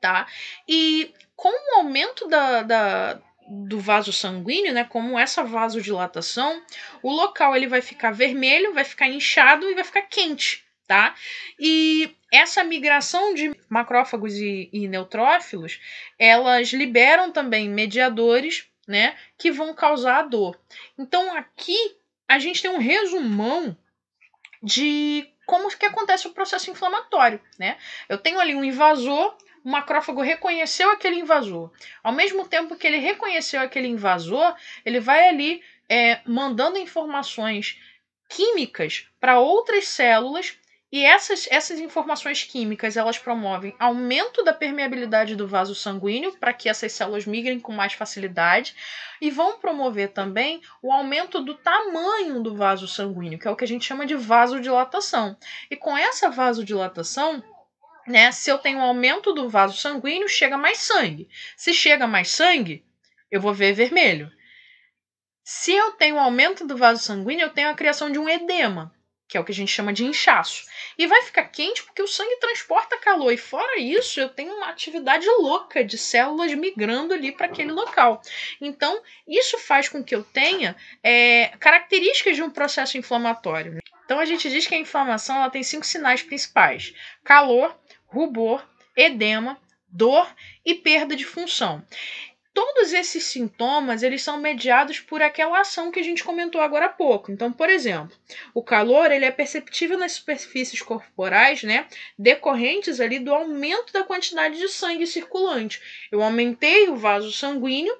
tá? E com o aumento da, da do vaso sanguíneo, né, como essa vasodilatação, o local ele vai ficar vermelho, vai ficar inchado e vai ficar quente, tá? E essa migração de macrófagos e, e neutrófilos, elas liberam também mediadores, né, que vão causar dor. Então aqui a gente tem um resumão de como que acontece o processo inflamatório, né? Eu tenho ali um invasor, o macrófago reconheceu aquele invasor. Ao mesmo tempo que ele reconheceu aquele invasor, ele vai ali é, mandando informações químicas para outras células e essas, essas informações químicas elas promovem aumento da permeabilidade do vaso sanguíneo para que essas células migrem com mais facilidade e vão promover também o aumento do tamanho do vaso sanguíneo, que é o que a gente chama de vasodilatação. E com essa vasodilatação, né, se eu tenho um aumento do vaso sanguíneo, chega mais sangue. Se chega mais sangue, eu vou ver vermelho. Se eu tenho um aumento do vaso sanguíneo, eu tenho a criação de um edema que é o que a gente chama de inchaço. E vai ficar quente porque o sangue transporta calor. E fora isso, eu tenho uma atividade louca de células migrando ali para aquele local. Então, isso faz com que eu tenha é, características de um processo inflamatório. Então, a gente diz que a inflamação ela tem cinco sinais principais: calor, rubor, edema, dor e perda de função todos esses sintomas eles são mediados por aquela ação que a gente comentou agora há pouco. Então, por exemplo, o calor ele é perceptível nas superfícies corporais, né, decorrentes ali do aumento da quantidade de sangue circulante. Eu aumentei o vaso sanguíneo,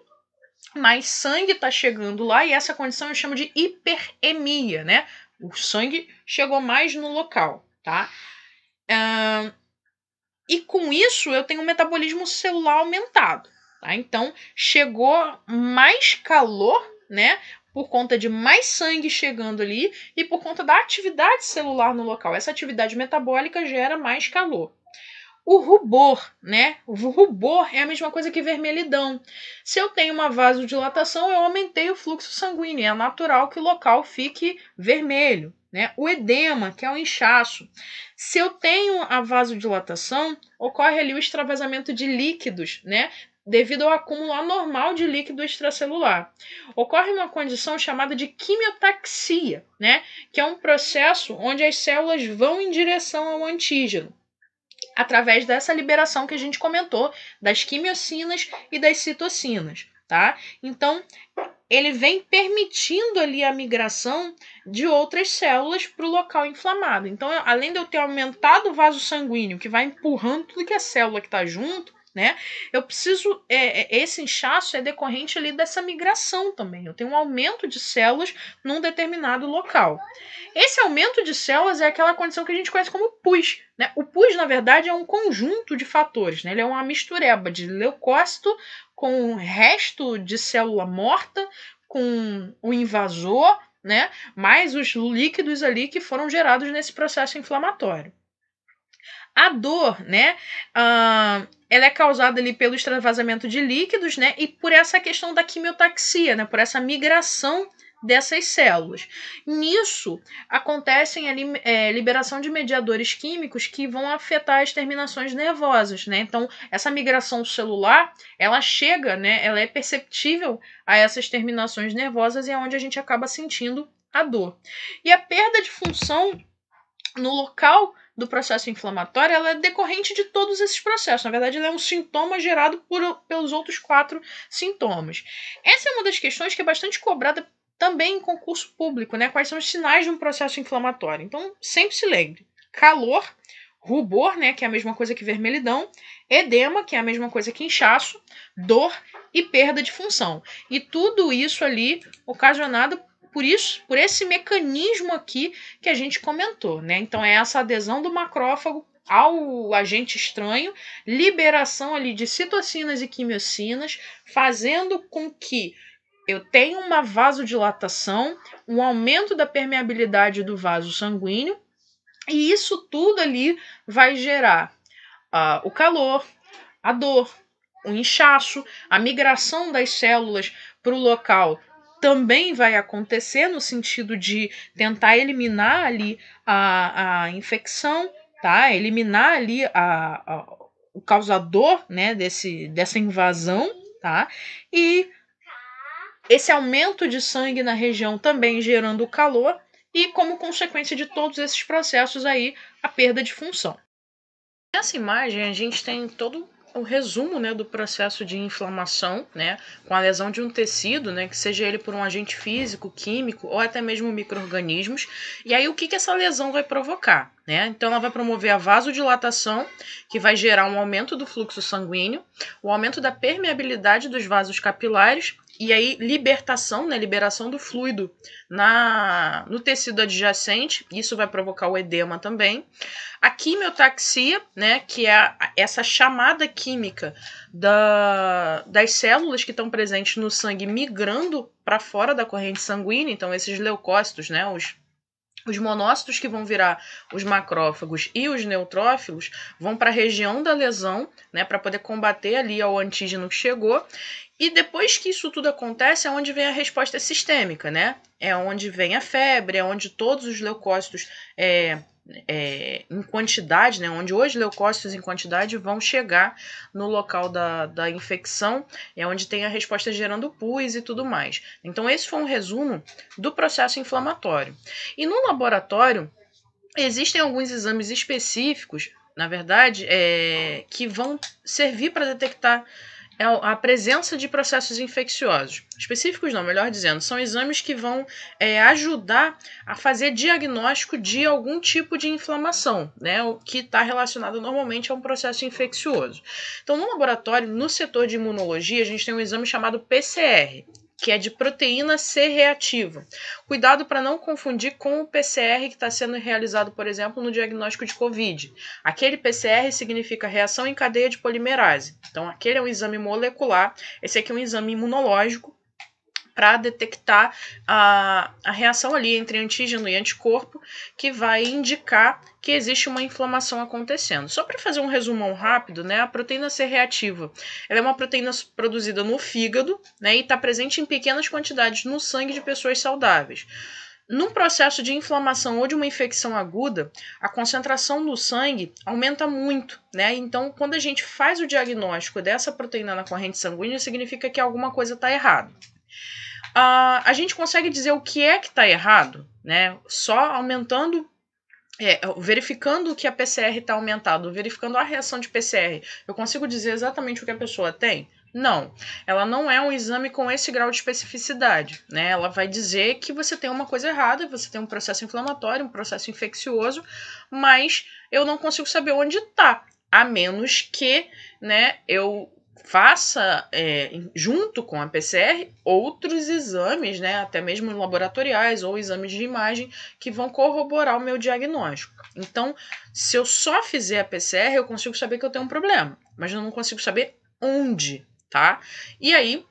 mais sangue está chegando lá e essa condição eu chamo de hiperemia, né? O sangue chegou mais no local, tá? Uh, e com isso eu tenho um metabolismo celular aumentado. Tá? Então, chegou mais calor, né? Por conta de mais sangue chegando ali e por conta da atividade celular no local. Essa atividade metabólica gera mais calor. O rubor, né? O rubor é a mesma coisa que vermelhidão. Se eu tenho uma vasodilatação, eu aumentei o fluxo sanguíneo. É natural que o local fique vermelho. Né? O edema, que é o inchaço. Se eu tenho a vasodilatação, ocorre ali o extravasamento de líquidos, né? devido ao acúmulo anormal de líquido extracelular. Ocorre uma condição chamada de quimiotaxia, né? que é um processo onde as células vão em direção ao antígeno através dessa liberação que a gente comentou das quimiocinas e das citocinas, tá? Então, ele vem permitindo ali a migração de outras células para o local inflamado. Então, além de eu ter aumentado o vaso sanguíneo, que vai empurrando tudo que é célula que está junto, né? Eu preciso. É, é, esse inchaço é decorrente ali dessa migração também. Eu tenho um aumento de células num determinado local. Esse aumento de células é aquela condição que a gente conhece como pus. Né? O pus, na verdade, é um conjunto de fatores. Né? Ele é uma mistureba de leucócito com resto de célula morta, com o invasor, né? mais os líquidos ali que foram gerados nesse processo inflamatório. A dor, né? Uh, ela é causada ali pelo extravasamento de líquidos, né? E por essa questão da quimiotaxia, né? Por essa migração dessas células. Nisso acontecem ali é, liberação de mediadores químicos que vão afetar as terminações nervosas, né? Então essa migração celular ela chega, né? Ela é perceptível a essas terminações nervosas e é onde a gente acaba sentindo a dor. E a perda de função no local do processo inflamatório ela é decorrente de todos esses processos. Na verdade, ela é um sintoma gerado por, pelos outros quatro sintomas. Essa é uma das questões que é bastante cobrada também em concurso público, né? Quais são os sinais de um processo inflamatório? Então, sempre se lembre: calor, rubor, né, que é a mesma coisa que vermelhidão, edema, que é a mesma coisa que inchaço, dor e perda de função. E tudo isso ali ocasionado por isso, por esse mecanismo aqui que a gente comentou, né? Então é essa adesão do macrófago ao agente estranho, liberação ali de citocinas e quimiocinas, fazendo com que eu tenha uma vasodilatação, um aumento da permeabilidade do vaso sanguíneo, e isso tudo ali vai gerar uh, o calor, a dor, o inchaço, a migração das células para o local também vai acontecer no sentido de tentar eliminar ali a, a infecção, tá? Eliminar ali a, a, o causador, né, desse, dessa invasão, tá? E esse aumento de sangue na região também gerando calor e como consequência de todos esses processos aí a perda de função. Nessa imagem a gente tem todo o resumo né, do processo de inflamação, né, com a lesão de um tecido, né, que seja ele por um agente físico, químico ou até mesmo micro-organismos. E aí, o que, que essa lesão vai provocar? Né? Então, ela vai promover a vasodilatação, que vai gerar um aumento do fluxo sanguíneo, o aumento da permeabilidade dos vasos capilares e aí libertação, né, liberação do fluido na no tecido adjacente, isso vai provocar o edema também. A quimiotaxia, né, que é a, essa chamada química da, das células que estão presentes no sangue migrando para fora da corrente sanguínea, então esses leucócitos, né, os os monócitos que vão virar os macrófagos e os neutrófilos vão para a região da lesão, né, para poder combater ali ao antígeno que chegou. E depois que isso tudo acontece, é onde vem a resposta sistêmica, né? É onde vem a febre, é onde todos os leucócitos é, é, em quantidade, né? Onde os leucócitos em quantidade vão chegar no local da, da infecção, é onde tem a resposta gerando pus e tudo mais. Então, esse foi um resumo do processo inflamatório. E no laboratório, existem alguns exames específicos, na verdade, é, que vão servir para detectar é a presença de processos infecciosos. Específicos não, melhor dizendo, são exames que vão é, ajudar a fazer diagnóstico de algum tipo de inflamação, né? O que está relacionado normalmente a um processo infeccioso. Então, no laboratório, no setor de imunologia, a gente tem um exame chamado PCR, que é de proteína C reativa. Cuidado para não confundir com o PCR que está sendo realizado, por exemplo, no diagnóstico de COVID. Aquele PCR significa reação em cadeia de polimerase. Então, aquele é um exame molecular, esse aqui é um exame imunológico para detectar a, a reação ali entre antígeno e anticorpo, que vai indicar que existe uma inflamação acontecendo. Só para fazer um resumão rápido, né, a proteína C reativa, ela é uma proteína produzida no fígado, né, e está presente em pequenas quantidades no sangue de pessoas saudáveis. Num processo de inflamação ou de uma infecção aguda, a concentração no sangue aumenta muito, né? Então, quando a gente faz o diagnóstico dessa proteína na corrente sanguínea, significa que alguma coisa está errada. Uh, a gente consegue dizer o que é que está errado, né? Só aumentando, é, verificando que a PCR está aumentado, verificando a reação de PCR, eu consigo dizer exatamente o que a pessoa tem? Não, ela não é um exame com esse grau de especificidade, né? Ela vai dizer que você tem uma coisa errada, você tem um processo inflamatório, um processo infeccioso, mas eu não consigo saber onde está, a menos que, né, eu faça, é, junto com a PCR, outros exames, né, até mesmo laboratoriais ou exames de imagem, que vão corroborar o meu diagnóstico. Então, se eu só fizer a PCR, eu consigo saber que eu tenho um problema, mas eu não consigo saber onde, tá? E aí,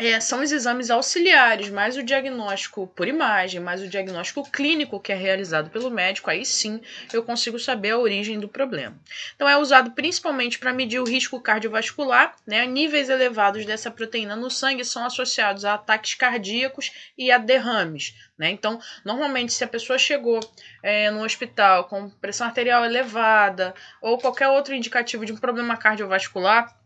é, são os exames auxiliares, mais o diagnóstico por imagem, mais o diagnóstico clínico que é realizado pelo médico, aí sim eu consigo saber a origem do problema. Então é usado principalmente para medir o risco cardiovascular, né? Níveis elevados dessa proteína no sangue são associados a ataques cardíacos e a derrames. Né? Então, normalmente, se a pessoa chegou é, no hospital com pressão arterial elevada ou qualquer outro indicativo de um problema cardiovascular,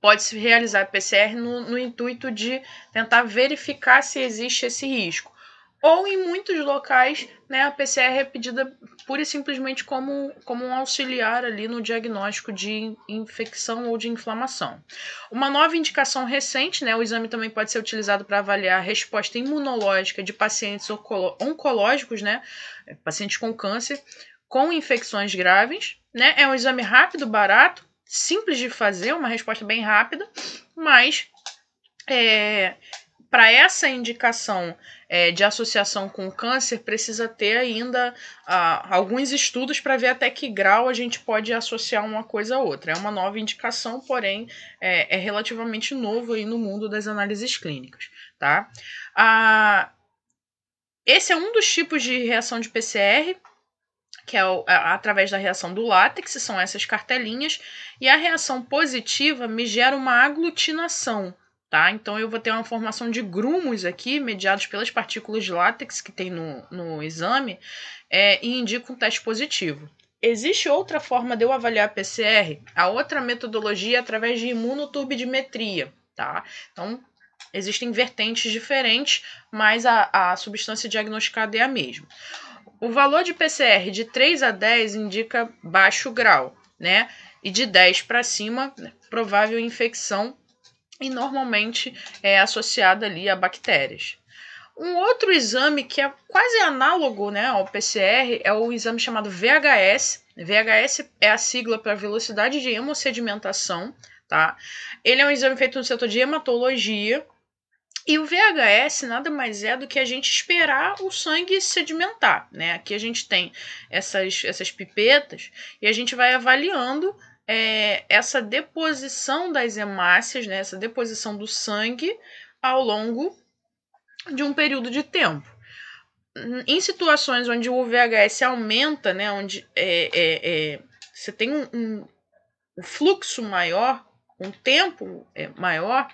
pode-se realizar PCR no, no intuito de tentar verificar se existe esse risco. Ou em muitos locais, né, a PCR é pedida pura e simplesmente como, como um auxiliar ali no diagnóstico de infecção ou de inflamação. Uma nova indicação recente, né, o exame também pode ser utilizado para avaliar a resposta imunológica de pacientes oncológicos, né, pacientes com câncer, com infecções graves. Né, é um exame rápido, barato, simples de fazer, uma resposta bem rápida, mas é, para essa indicação é, de associação com câncer, precisa ter ainda alguns estudos para ver até que grau a gente pode associar uma coisa a outra. É uma nova indicação, porém é, é relativamente novo aí no mundo das análises clínicas. Tá? Ah, esse é um dos tipos de reação de PCR que é o, através da reação do látex, são essas cartelinhas, e a reação positiva me gera uma aglutinação, tá? Então eu vou ter uma formação de grumos aqui, mediados pelas partículas de látex que tem no, no exame, é, e indica um teste positivo. Existe outra forma de eu avaliar a PCR? A outra metodologia é através de imunoturbidimetria, tá? Então, existem vertentes diferentes, mas a, a substância diagnosticada é a mesma. O valor de PCR de 3 a 10 indica baixo grau, né? E de 10 para cima, né, provável infecção e normalmente é associada ali a bactérias. Um outro exame que é quase análogo né, ao PCR é o exame chamado VHS. VHS é a sigla para velocidade de hemossedimentação, tá? Ele é um exame feito no setor de hematologia e o VHS nada mais é do que a gente esperar o sangue sedimentar, né? Aqui a gente tem essas, essas pipetas e a gente vai avaliando é, essa deposição das hemácias, né? Essa deposição do sangue ao longo de um período de tempo. Em situações onde o VHS aumenta, né? Onde é, é, é você tem um, um, fluxo maior, um tempo é, maior,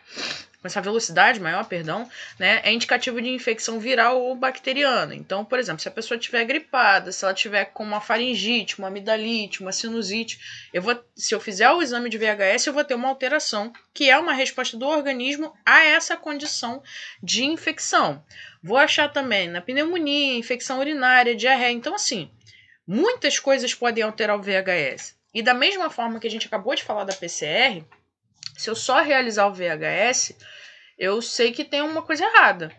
essa velocidade maior, perdão, né, é indicativo de infecção viral ou bacteriana. Então, por exemplo, se a pessoa estiver gripada, se ela tiver com uma faringite, uma amidalite, uma sinusite, eu vou, se eu fizer o exame de VHS, eu vou ter uma alteração, que é uma resposta do organismo a essa condição de infecção. Vou achar também na pneumonia, infecção urinária, diarreia. Então, assim, muitas coisas podem alterar o VHS. E da mesma forma que a gente acabou de falar da PCR, se eu só realizar o VHS, eu sei que tem uma coisa errada.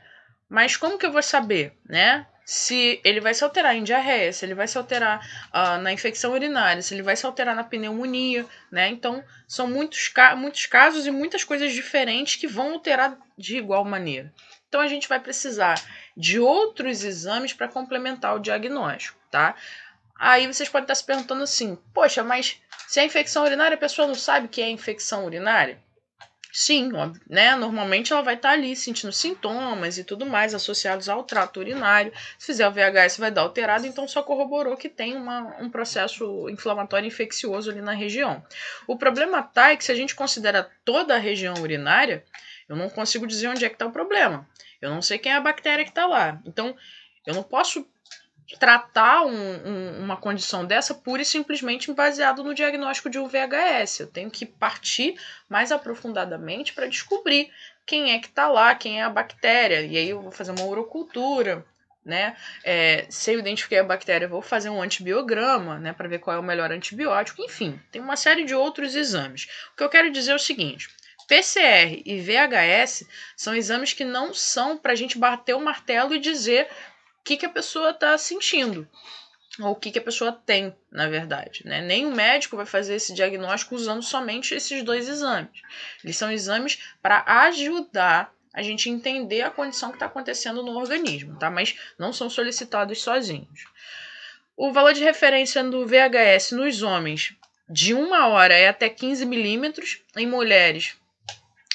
Mas como que eu vou saber, né? se ele vai se alterar em diarreia, se ele vai se alterar uh, na infecção urinária, se ele vai se alterar na pneumonia, né? Então, são muitos, muitos casos e muitas coisas diferentes que vão alterar de igual maneira. Então, a gente vai precisar de outros exames para complementar o diagnóstico, tá? Aí vocês podem estar se perguntando assim: poxa, mas se é infecção urinária, a pessoa não sabe que é infecção urinária? Sim, né? Normalmente ela vai estar ali sentindo sintomas e tudo mais associados ao trato urinário. Se fizer o VHS vai dar alterado, então só corroborou que tem uma, um processo inflamatório infeccioso ali na região. O problema tá é que se a gente considera toda a região urinária, eu não consigo dizer onde é que está o problema. Eu não sei quem é a bactéria que está lá. Então, eu não posso tratar um, um, uma condição dessa pura e simplesmente baseado no diagnóstico de um VHS. Eu tenho que partir mais aprofundadamente para descobrir quem é que está lá, quem é a bactéria. E aí eu vou fazer uma urocultura, né? É, se eu identifiquei a bactéria, vou fazer um antibiograma, né, para ver qual é o melhor antibiótico. Enfim, tem uma série de outros exames. O que eu quero dizer é o seguinte: PCR e VHS são exames que não são para a gente bater o martelo e dizer que, que a pessoa está sentindo ou o que, que a pessoa tem, na verdade. Né? Nem o médico vai fazer esse diagnóstico usando somente esses dois exames. Eles são exames para ajudar a gente entender a condição que está acontecendo no organismo, tá? Mas não são solicitados sozinhos. O valor de referência do VHS nos homens de uma hora é até 15 milímetros, em mulheres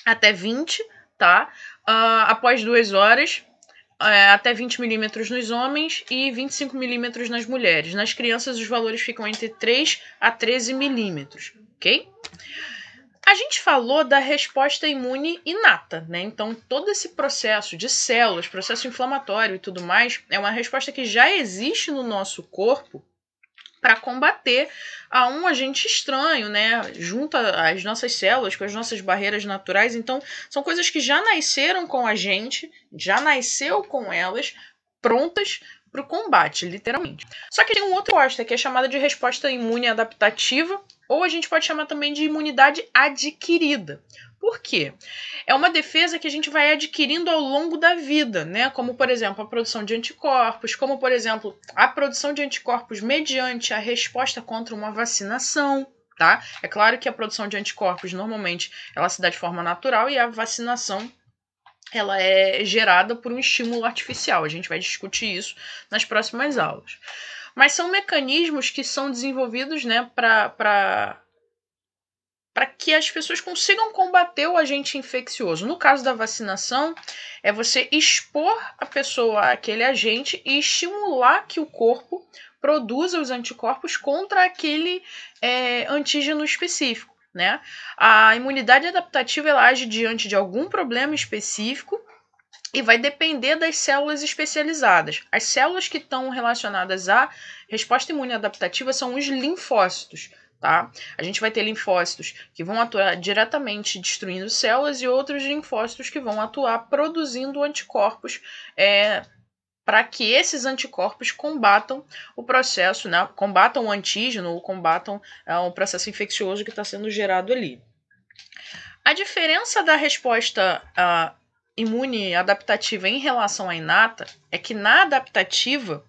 até 20, tá? Uh, após duas horas, é, até 20 milímetros nos homens e 25 milímetros nas mulheres. Nas crianças, os valores ficam entre 3 a 13 milímetros, ok? A gente falou da resposta imune inata, né? Então, todo esse processo de células, processo inflamatório e tudo mais, é uma resposta que já existe no nosso corpo para combater a um agente estranho, né? Junta as nossas células com as nossas barreiras naturais. Então, são coisas que já nasceram com a gente, já nasceu com elas, prontas para o combate, literalmente. Só que tem um outro resposta que é chamada de resposta imune adaptativa, ou a gente pode chamar também de imunidade adquirida. Por quê? É uma defesa que a gente vai adquirindo ao longo da vida, né? Como, por exemplo, a produção de anticorpos, como, por exemplo, a produção de anticorpos mediante a resposta contra uma vacinação. Tá? É claro que a produção de anticorpos normalmente ela se dá de forma natural e a vacinação ela é gerada por um estímulo artificial. A gente vai discutir isso nas próximas aulas. Mas são mecanismos que são desenvolvidos né, para para que as pessoas consigam combater o agente infeccioso. No caso da vacinação, é você expor a pessoa àquele agente e estimular que o corpo produza os anticorpos contra aquele é, antígeno específico. Né? A imunidade adaptativa ela age diante de algum problema específico e vai depender das células especializadas. As células que estão relacionadas à resposta imune adaptativa são os linfócitos tá? A gente vai ter linfócitos que vão atuar diretamente destruindo células e outros linfócitos que vão atuar produzindo anticorpos é, para que esses anticorpos combatam o processo, né? combatam o antígeno ou combatam é, o processo infeccioso que está sendo gerado ali. A diferença da resposta uh, imune adaptativa em relação à inata é que na adaptativa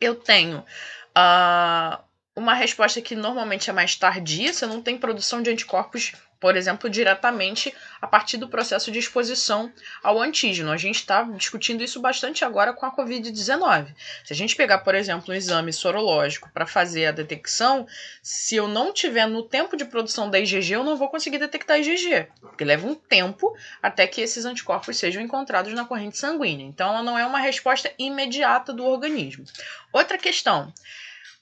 eu tenho uh, uma resposta que normalmente é mais tardia, você não tem produção de anticorpos, por exemplo, diretamente a partir do processo de exposição ao antígeno. A gente está discutindo isso bastante agora com a Covid-19. Se a gente pegar, por exemplo, um exame sorológico para fazer a detecção, se eu não tiver no tempo de produção da IgG, eu não vou conseguir detectar IgG, porque leva um tempo até que esses anticorpos sejam encontrados na corrente sanguínea. Então, ela não é uma resposta imediata do organismo. Outra questão.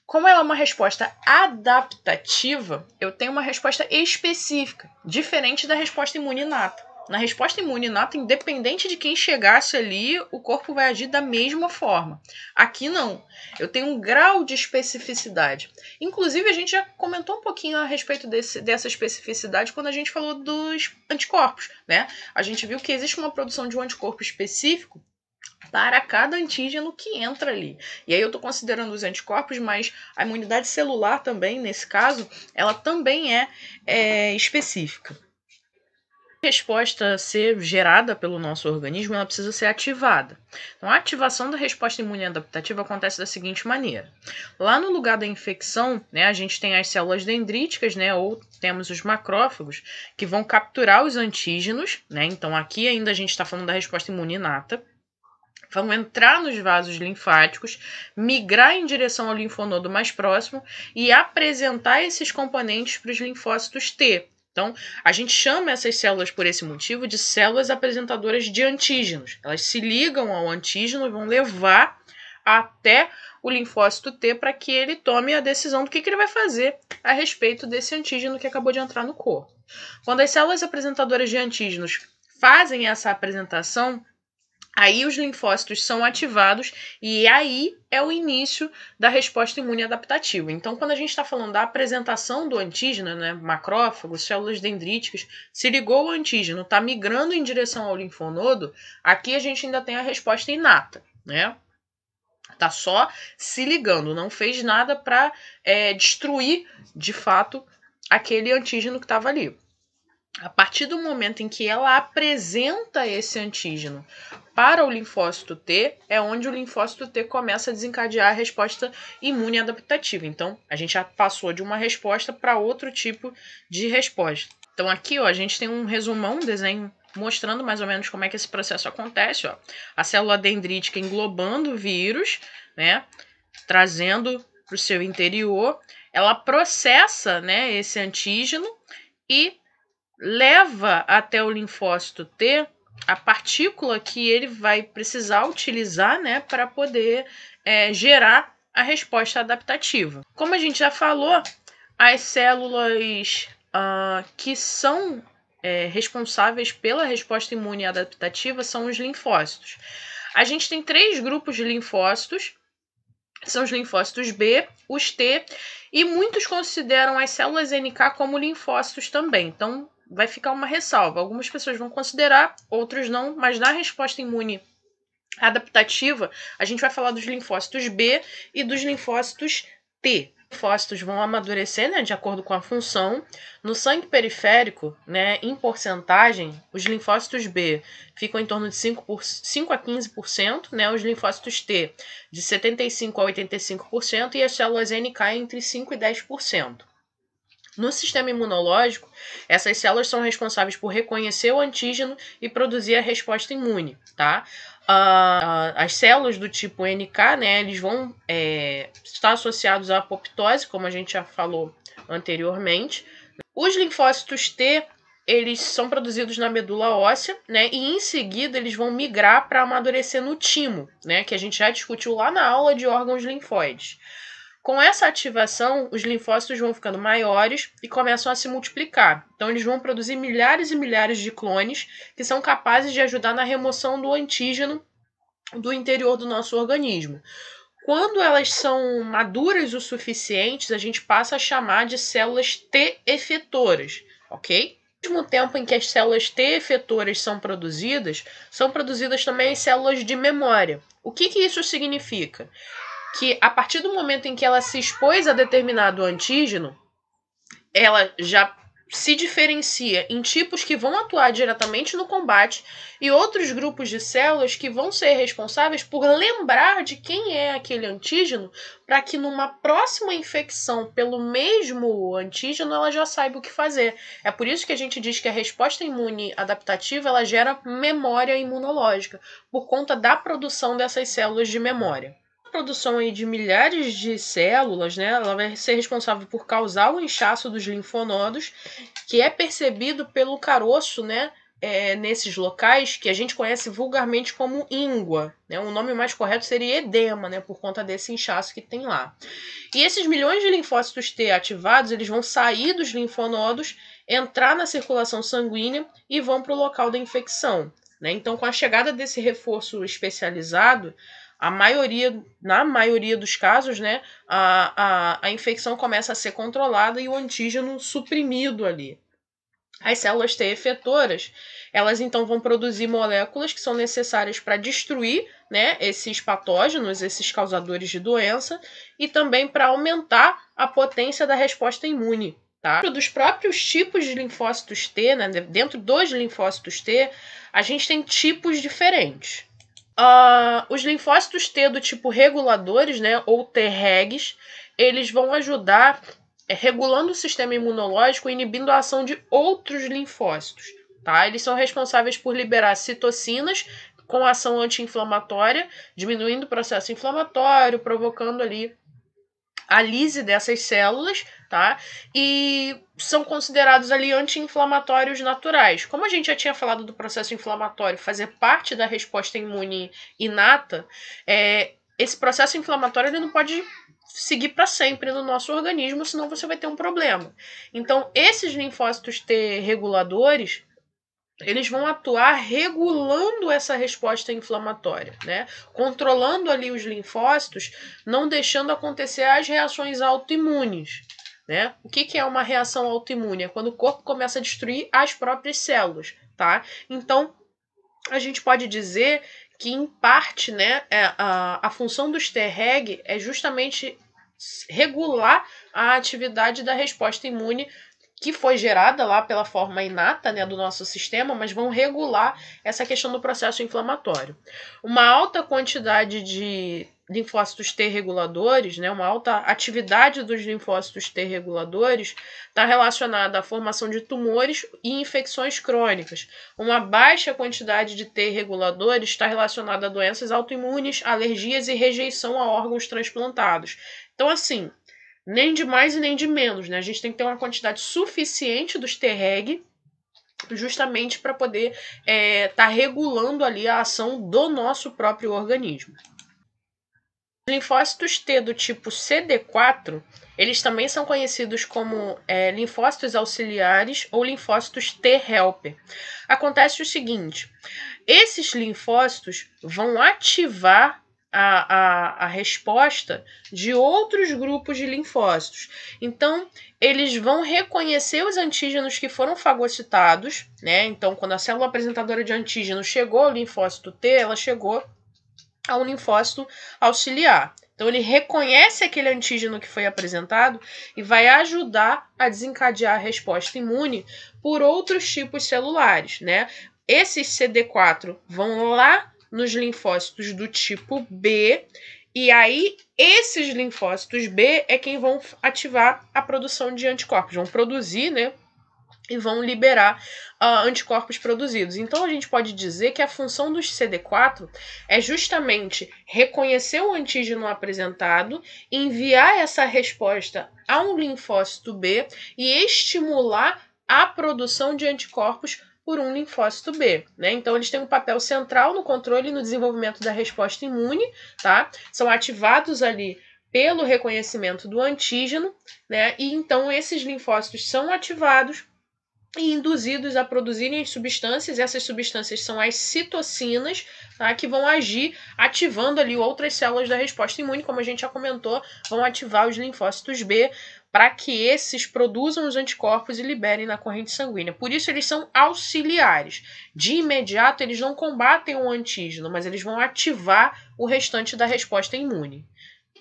Como ela é uma resposta adaptativa, eu tenho uma resposta específica, diferente da resposta imune inata. Na resposta imune inata, independente de quem chegasse ali, o corpo vai agir da mesma forma. Aqui não. Eu tenho um grau de especificidade. Inclusive, a gente já comentou um pouquinho a respeito desse, dessa especificidade quando a gente falou dos anticorpos, né? A gente viu que existe uma produção de um anticorpo específico para cada antígeno que entra ali. E aí eu estou considerando os anticorpos, mas a imunidade celular também, nesse caso, ela também é, é específica. resposta ser gerada pelo nosso organismo, ela precisa ser ativada. Então, a ativação da resposta imune adaptativa acontece da seguinte maneira: lá no lugar da infecção, né, a gente tem as células dendríticas, né, ou temos os macrófagos, que vão capturar os antígenos, né? Então, aqui ainda a gente está falando da resposta imune inata vão entrar nos vasos linfáticos, migrar em direção ao linfonodo mais próximo e apresentar esses componentes para os linfócitos T. Então, a gente chama essas células por esse motivo de células apresentadoras de antígenos. Elas se ligam ao antígeno e vão levar até o linfócito T para que ele tome a decisão do que, que ele vai fazer a respeito desse antígeno que acabou de entrar no corpo. Quando as células apresentadoras de antígenos fazem essa apresentação, Aí os linfócitos são ativados e aí é o início da resposta imune adaptativa. Então, quando a gente está falando da apresentação do antígeno, né, macrófagos, células dendríticas, se ligou o antígeno, está migrando em direção ao linfonodo, aqui a gente ainda tem a resposta inata, né? Tá só se ligando, não fez nada para é, destruir de fato aquele antígeno que estava ali. A partir do momento em que ela apresenta esse antígeno para o linfócito T, é onde o linfócito T começa a desencadear a resposta imune adaptativa. Então, a gente já passou de uma resposta para outro tipo de resposta. Então, aqui ó, a gente tem um resumão, um desenho mostrando mais ou menos como é que esse processo acontece. Ó. A célula dendrítica englobando o vírus, né, trazendo para o seu interior, ela processa né, esse antígeno e leva até o linfócito T a partícula que ele vai precisar utilizar né, para poder é, gerar a resposta adaptativa. Como a gente já falou, as células uh, que são é, responsáveis pela resposta imune adaptativa são os linfócitos. A gente tem três grupos de linfócitos, são os linfócitos B, os T, e muitos consideram as células NK como linfócitos também. Então, vai ficar uma ressalva. Algumas pessoas vão considerar, outros não, mas na resposta imune adaptativa, a gente vai falar dos linfócitos B e dos linfócitos T. Os linfócitos vão amadurecer, né, de acordo com a função. No sangue periférico, né, em porcentagem, os linfócitos B ficam em torno de 5, por, 5 a 15%, né, os linfócitos T de 75 a 85% e as células NK entre 5 e 10%. No sistema imunológico, essas células são responsáveis por reconhecer o antígeno e produzir a resposta imune, tá? Uh, as células do tipo NK, né, eles vão é, estar associados à apoptose, como a gente já falou anteriormente. Os linfócitos T, eles são produzidos na medula óssea, né, e em seguida eles vão migrar para amadurecer no timo, né, que a gente já discutiu lá na aula de órgãos linfóides. Com essa ativação, os linfócitos vão ficando maiores e começam a se multiplicar. Então, eles vão produzir milhares e milhares de clones que são capazes de ajudar na remoção do antígeno do interior do nosso organismo. Quando elas são maduras o suficientes, a gente passa a chamar de células T efetoras, ok? Ao mesmo tempo em que as células T efetoras são produzidas, são produzidas também as células de memória. O que, que isso significa? Que a partir do momento em que ela se expôs a determinado antígeno, ela já se diferencia em tipos que vão atuar diretamente no combate e outros grupos de células que vão ser responsáveis por lembrar de quem é aquele antígeno para que numa próxima infecção pelo mesmo antígeno ela já saiba o que fazer. É por isso que a gente diz que a resposta imune adaptativa ela gera memória imunológica por conta da produção dessas células de memória produção aí de milhares de células, né, ela vai ser responsável por causar o inchaço dos linfonodos, que é percebido pelo caroço, né, é, nesses locais que a gente conhece vulgarmente como íngua. Né? O nome mais correto seria edema, né? por conta desse inchaço que tem lá. E esses milhões de linfócitos T ativados, eles vão sair dos linfonodos, entrar na circulação sanguínea e vão para o local da infecção. Né? Então, com a chegada desse reforço especializado, a maioria, na maioria dos casos, né, a, a, a infecção começa a ser controlada e o antígeno suprimido ali. As células T efetoras, elas então vão produzir moléculas que são necessárias para destruir né, esses patógenos, esses causadores de doença, e também para aumentar a potência da resposta imune. Tá? Dentro dos próprios tipos de linfócitos T, né, dentro dos linfócitos T, a gente tem tipos diferentes. Uh, os linfócitos T do tipo reguladores, né, ou T-regs, eles vão ajudar é, regulando o sistema imunológico inibindo a ação de outros linfócitos. Tá? Eles são responsáveis por liberar citocinas com ação anti-inflamatória, diminuindo o processo inflamatório, provocando ali a lise dessas células, tá? E são considerados ali anti-inflamatórios naturais. Como a gente já tinha falado do processo inflamatório fazer parte da resposta imune inata, é, esse processo inflamatório ele não pode seguir para sempre no nosso organismo, senão você vai ter um problema. Então, esses linfócitos T reguladores, eles vão atuar regulando essa resposta inflamatória, né? Controlando ali os linfócitos, não deixando acontecer as reações autoimunes. Né? O que, que é uma reação autoimune? É quando o corpo começa a destruir as próprias células, tá? Então, a gente pode dizer que, em parte, né, é, a, a função dos Treg é justamente regular a atividade da resposta imune que foi gerada lá pela forma inata né, do nosso sistema, mas vão regular essa questão do processo inflamatório. Uma alta quantidade de linfócitos T reguladores, né, uma alta atividade dos linfócitos T reguladores, está relacionada à formação de tumores e infecções crônicas. Uma baixa quantidade de T reguladores está relacionada a doenças autoimunes, alergias e rejeição a órgãos transplantados. Então, assim, nem de mais e nem de menos, né? A gente tem que ter uma quantidade suficiente dos T-reg justamente para poder estar é, tá regulando ali a ação do nosso próprio organismo. Os linfócitos T do tipo CD4, eles também são conhecidos como é, linfócitos auxiliares ou linfócitos T-helper. Acontece o seguinte: esses linfócitos vão ativar a, a, a resposta de outros grupos de linfócitos. Então, eles vão reconhecer os antígenos que foram fagocitados, né? Então, quando a célula apresentadora de antígeno chegou ao linfócito T, ela chegou ao linfócito auxiliar. Então, ele reconhece aquele antígeno que foi apresentado e vai ajudar a desencadear a resposta imune por outros tipos celulares, né? Esses CD4 vão lá nos linfócitos do tipo B. E aí, esses linfócitos B é quem vão ativar a produção de anticorpos, vão produzir, né? E vão liberar uh, anticorpos produzidos. Então, a gente pode dizer que a função dos CD4 é justamente reconhecer o antígeno apresentado, enviar essa resposta a um linfócito B e estimular a produção de anticorpos por um linfócito B, né? Então eles têm um papel central no controle e no desenvolvimento da resposta imune, tá? São ativados ali pelo reconhecimento do antígeno, né? E então esses linfócitos são ativados e induzidos a produzirem as substâncias, essas substâncias são as citocinas, tá? que vão agir ativando ali outras células da resposta imune, como a gente já comentou, vão ativar os linfócitos B, para que esses produzam os anticorpos e liberem na corrente sanguínea. Por isso, eles são auxiliares. De imediato, eles não combatem o antígeno, mas eles vão ativar o restante da resposta imune.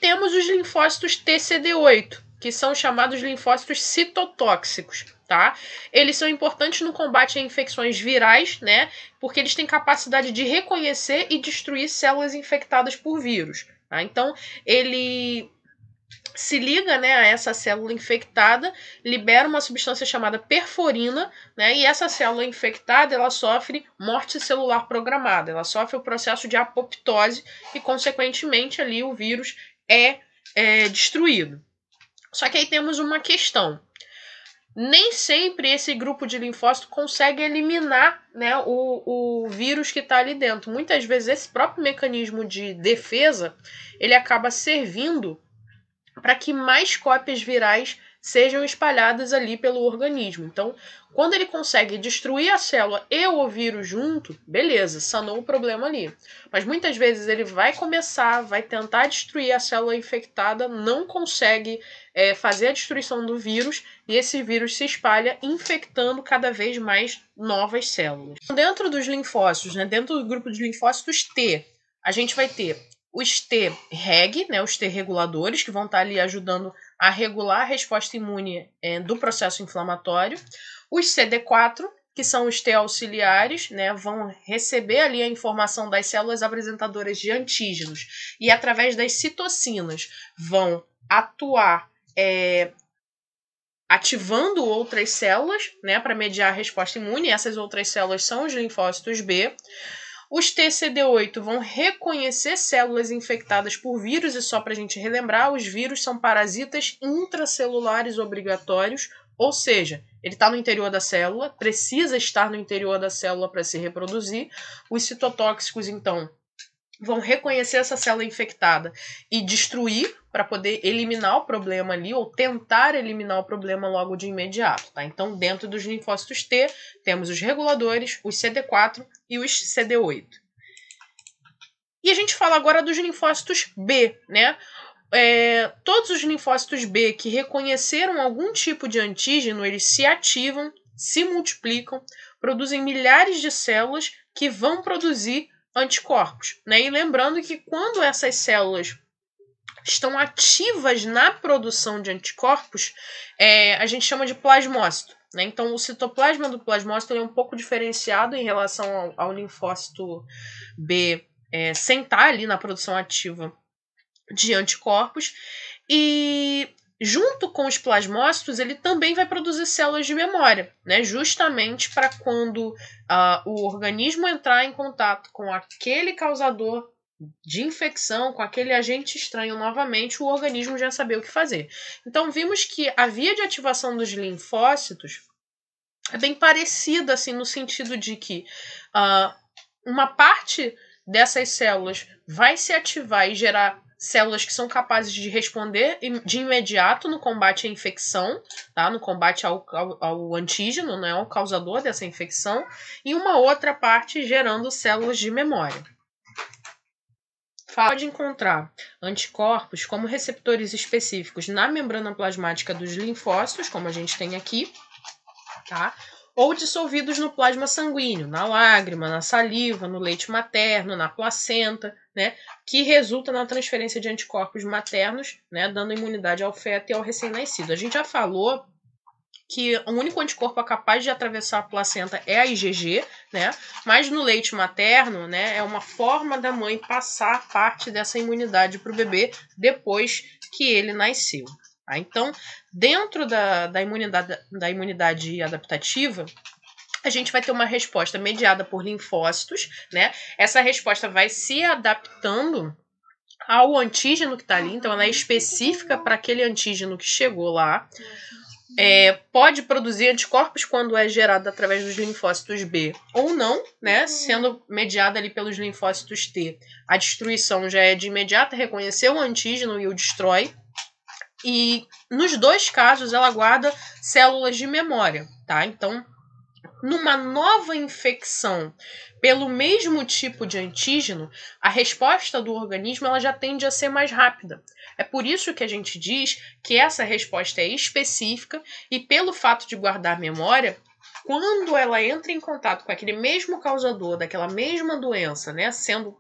Temos os linfócitos TCD8, que são chamados linfócitos citotóxicos. Tá? Eles são importantes no combate a infecções virais, né? Porque eles têm capacidade de reconhecer e destruir células infectadas por vírus. Tá? Então, ele se liga né, a essa célula infectada, libera uma substância chamada perforina, né, e essa célula infectada ela sofre morte celular programada, ela sofre o processo de apoptose e, consequentemente, ali o vírus é, é destruído. Só que aí temos uma questão. Nem sempre esse grupo de linfócito consegue eliminar né, o, o vírus que está ali dentro. Muitas vezes esse próprio mecanismo de defesa ele acaba servindo para que mais cópias virais sejam espalhadas ali pelo organismo. Então, quando ele consegue destruir a célula e o vírus junto, beleza, sanou o problema ali. Mas muitas vezes ele vai começar, vai tentar destruir a célula infectada, não consegue é, fazer a destruição do vírus e esse vírus se espalha, infectando cada vez mais novas células. Dentro dos linfócitos, né, dentro do grupo de linfócitos T, a gente vai ter os T-reg, né, os T-reguladores, que vão estar ali ajudando a regular a resposta imune é, do processo inflamatório. Os CD4, que são os T auxiliares, né, vão receber ali a informação das células apresentadoras de antígenos e através das citocinas vão atuar é, ativando outras células, né, para mediar a resposta imune. Essas outras células são os linfócitos B. Os TCD8 vão reconhecer células infectadas por vírus, e só para a gente relembrar, os vírus são parasitas intracelulares obrigatórios, ou seja, ele está no interior da célula, precisa estar no interior da célula para se reproduzir. Os citotóxicos, então, vão reconhecer essa célula infectada e destruir para poder eliminar o problema ali ou tentar eliminar o problema logo de imediato, tá? Então, dentro dos linfócitos T, temos os reguladores, os CD4 e os CD8. E a gente fala agora dos linfócitos B, né? É, todos os linfócitos B que reconheceram algum tipo de antígeno, eles se ativam, se multiplicam, produzem milhares de células que vão produzir anticorpos. Né? E lembrando que quando essas células estão ativas na produção de anticorpos, é, a gente chama de plasmócito. Né? Então, o citoplasma do plasmócito é um pouco diferenciado em relação ao, ao linfócito B, é, sem estar ali na produção ativa de anticorpos. E junto com os plasmócitos, ele também vai produzir células de memória, né? justamente para quando uh, o organismo entrar em contato com aquele causador de infecção, com aquele agente estranho novamente, o organismo já saber o que fazer. Então, vimos que a via de ativação dos linfócitos é bem parecida, assim, no sentido de que uh, uma parte dessas células vai se ativar e gerar células que são capazes de responder de imediato no combate à infecção, tá? no combate ao, ao, ao antígeno, né? ao causador dessa infecção, e uma outra parte gerando células de memória. Pode encontrar anticorpos como receptores específicos na membrana plasmática dos linfócitos, como a gente tem aqui, tá? ou dissolvidos no plasma sanguíneo, na lágrima, na saliva, no leite materno, na placenta, né, que resulta na transferência de anticorpos maternos, né, dando imunidade ao feto e ao recém-nascido. A gente já falou que o único anticorpo capaz de atravessar a placenta é a IgG, né? Mas no leite materno, né, é uma forma da mãe passar parte dessa imunidade para o bebê depois que ele nasceu. Tá? Então, dentro da, da, imunidade, da imunidade adaptativa, a gente vai ter uma resposta mediada por linfócitos, né? Essa resposta vai se adaptando ao antígeno que está ali, então ela é específica para aquele antígeno que chegou lá. É, pode produzir anticorpos quando é gerado através dos linfócitos B ou não, né? Sendo mediada ali pelos linfócitos T. A destruição já é de imediato, reconhecer o antígeno e o destrói. E nos dois casos ela guarda células de memória, tá? Então, numa nova infecção pelo mesmo tipo de antígeno, a resposta do organismo ela já tende a ser mais rápida. É por isso que a gente diz que essa resposta é específica e pelo fato de guardar memória, quando ela entra em contato com aquele mesmo causador daquela mesma doença, né, sendo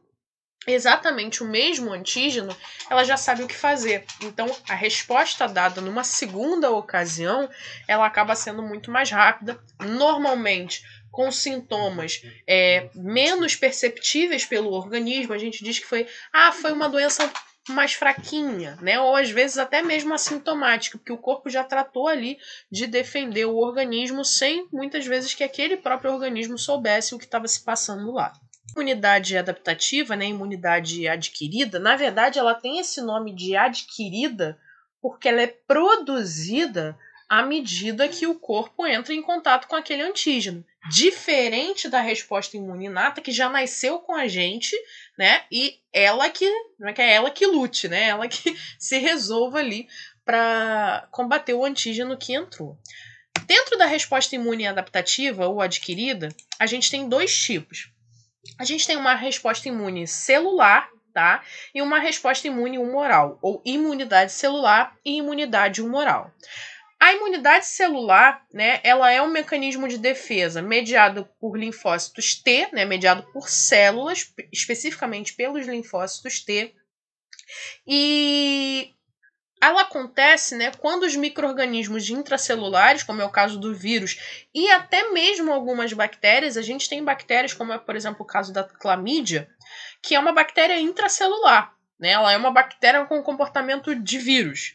exatamente o mesmo antígeno, ela já sabe o que fazer. Então, a resposta dada numa segunda ocasião, ela acaba sendo muito mais rápida, normalmente com sintomas é, menos perceptíveis pelo organismo. A gente diz que foi, ah, foi uma doença mais fraquinha, né? Ou às vezes até mesmo assintomática, porque o corpo já tratou ali de defender o organismo sem muitas vezes que aquele próprio organismo soubesse o que estava se passando lá imunidade adaptativa, né, imunidade adquirida, na verdade ela tem esse nome de adquirida porque ela é produzida à medida que o corpo entra em contato com aquele antígeno. Diferente da resposta imune inata, que já nasceu com a gente, né? E ela que. Não é que é ela que lute, né? Ela que se resolva ali para combater o antígeno que entrou. Dentro da resposta imune adaptativa ou adquirida, a gente tem dois tipos a gente tem uma resposta imune celular, tá? E uma resposta imune humoral, ou imunidade celular e imunidade humoral. A imunidade celular, né, ela é um mecanismo de defesa mediado por linfócitos T, né, mediado por células, especificamente pelos linfócitos T. E ela acontece né, quando os micro-organismos intracelulares, como é o caso do vírus, e até mesmo algumas bactérias, a gente tem bactérias, como é, por exemplo, o caso da clamídia, que é uma bactéria intracelular. Né? Ela é uma bactéria com comportamento de vírus,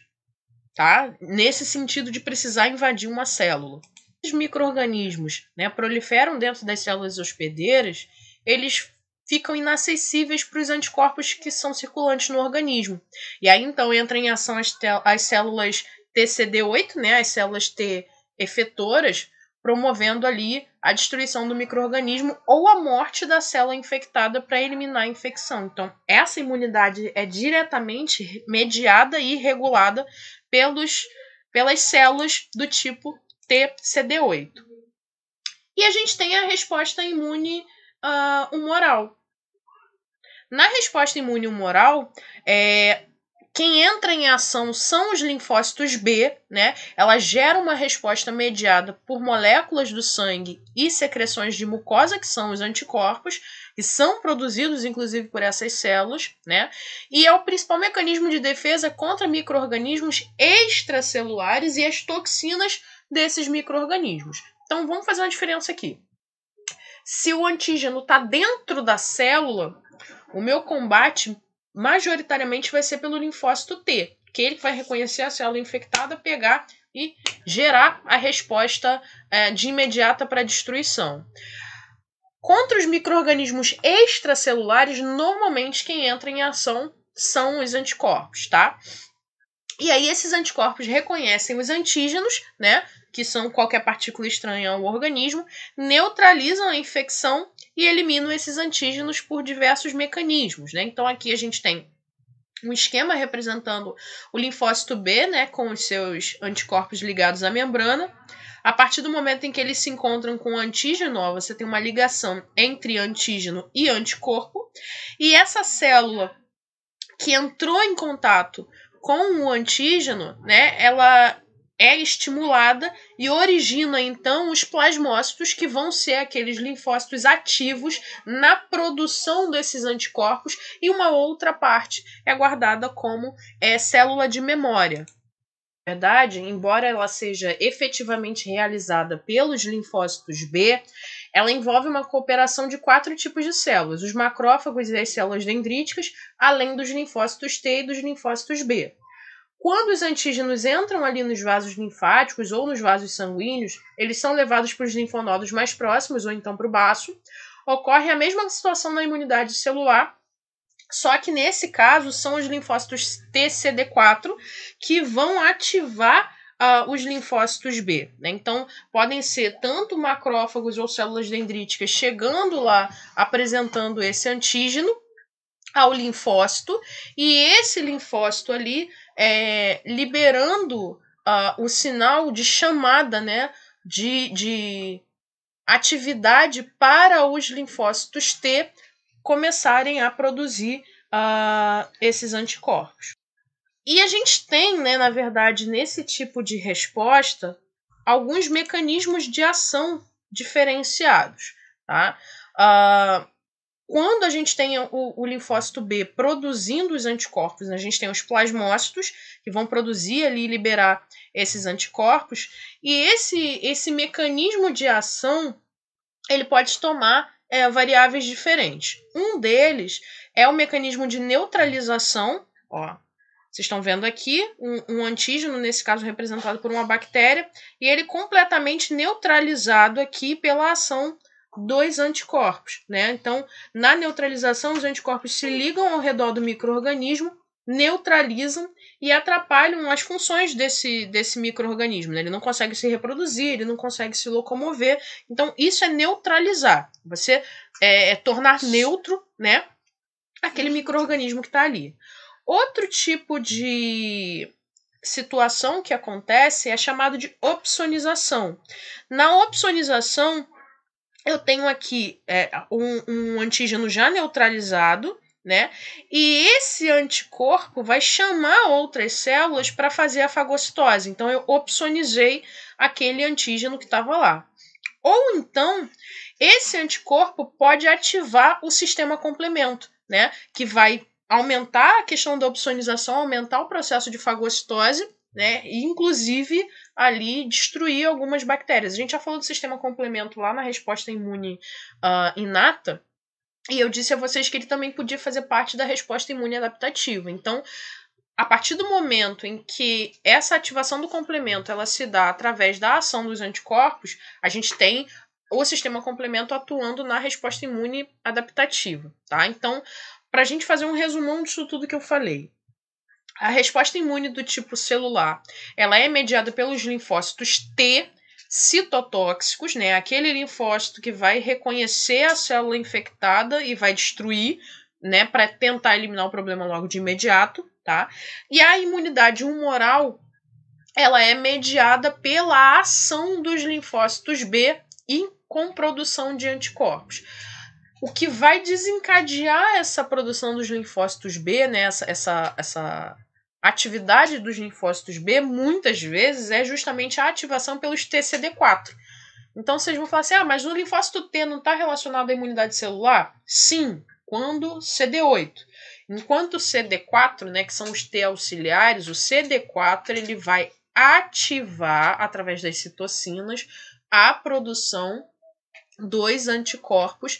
tá? Nesse sentido de precisar invadir uma célula. Os micro-organismos né, proliferam dentro das células hospedeiras, eles ficam inacessíveis para os anticorpos que são circulantes no organismo. E aí então entram em ação as, as células TCD8, né, as células T efetoras, promovendo ali a destruição do microorganismo ou a morte da célula infectada para eliminar a infecção. Então, essa imunidade é diretamente mediada e regulada pelos, pelas células do tipo TCD8. E a gente tem a resposta imune uh, humoral, na resposta imune humoral, é, quem entra em ação são os linfócitos B, né? Ela gera uma resposta mediada por moléculas do sangue e secreções de mucosa, que são os anticorpos, que são produzidos inclusive por essas células, né? E é o principal mecanismo de defesa contra micro-organismos extracelulares e as toxinas desses micro-organismos. Então vamos fazer uma diferença aqui. Se o antígeno está dentro da célula, o meu combate majoritariamente vai ser pelo linfócito T, que ele vai reconhecer a célula infectada, pegar e gerar a resposta é, de imediata para destruição. Contra os micro-organismos extracelulares, normalmente quem entra em ação são os anticorpos, tá? E aí esses anticorpos reconhecem os antígenos, né? Que são qualquer partícula estranha ao organismo, neutralizam a infecção e eliminam esses antígenos por diversos mecanismos, né? Então aqui a gente tem um esquema representando o linfócito B, né, com os seus anticorpos ligados à membrana. A partir do momento em que eles se encontram com o antígeno, ó, você tem uma ligação entre antígeno e anticorpo, e essa célula que entrou em contato com o antígeno, né, ela é estimulada e origina então os plasmócitos, que vão ser aqueles linfócitos ativos na produção desses anticorpos, e uma outra parte é guardada como é, célula de memória. Na verdade, embora ela seja efetivamente realizada pelos linfócitos B, ela envolve uma cooperação de quatro tipos de células: os macrófagos e as células dendríticas, além dos linfócitos T e dos linfócitos B. Quando os antígenos entram ali nos vasos linfáticos ou nos vasos sanguíneos, eles são levados para os linfonodos mais próximos ou então para o baço. Ocorre a mesma situação na imunidade celular, só que nesse caso são os linfócitos TCD4 que vão ativar uh, os linfócitos B. Né? Então, podem ser tanto macrófagos ou células dendríticas chegando lá apresentando esse antígeno ao linfócito, e esse linfócito ali é, liberando uh, o sinal de chamada, né, de, de atividade para os linfócitos T começarem a produzir uh, esses anticorpos. E a gente tem, né, na verdade, nesse tipo de resposta, alguns mecanismos de ação diferenciados. Tá? Uh, quando a gente tem o, o, linfócito B produzindo os anticorpos, a gente tem os plasmócitos que vão produzir ali e liberar esses anticorpos, e esse, esse mecanismo de ação ele pode tomar é, variáveis diferentes. Um deles é o mecanismo de neutralização, ó, vocês estão vendo aqui um, um, antígeno, nesse caso representado por uma bactéria, e ele completamente neutralizado aqui pela ação dos anticorpos, né? Então, na neutralização, os anticorpos se ligam ao redor do microorganismo, neutralizam e atrapalham as funções desse, desse microorganismo. Né? Ele não consegue se reproduzir, ele não consegue se locomover. Então, isso é neutralizar. Você é, é tornar neutro, né? Aquele microorganismo que está ali. Outro tipo de situação que acontece é chamado de opsonização. Na opsonização, eu tenho aqui é, um, um antígeno já neutralizado, né? E esse anticorpo vai chamar outras células para fazer a fagocitose. Então eu opsonizei aquele antígeno que estava lá. Ou então, esse anticorpo pode ativar o sistema complemento, né? Que vai aumentar a questão da opsonização, aumentar o processo de fagocitose, né? E, inclusive, ali destruir algumas bactérias. A gente já falou do sistema complemento lá na resposta imune uh, inata, e eu disse a vocês que ele também podia fazer parte da resposta imune adaptativa. Então, a partir do momento em que essa ativação do complemento ela se dá através da ação dos anticorpos, a gente tem o sistema complemento atuando na resposta imune adaptativa, tá? Então, para a gente fazer um resumão disso tudo que eu falei, a resposta imune do tipo celular, ela é mediada pelos linfócitos T citotóxicos, né? Aquele linfócito que vai reconhecer a célula infectada e vai destruir, né, para tentar eliminar o problema logo de imediato, tá? E a imunidade humoral, ela é mediada pela ação dos linfócitos B e com produção de anticorpos. O que vai desencadear essa produção dos linfócitos B, né, essa, essa, essa atividade dos linfócitos B, muitas vezes, é justamente a ativação pelos TCD4. Então vocês vão falar assim: ah, mas o linfócito T não está relacionado à imunidade celular? Sim, quando CD8. Enquanto o CD4, né, que são os T auxiliares, o CD4 ele vai ativar, através das citocinas, a produção dos anticorpos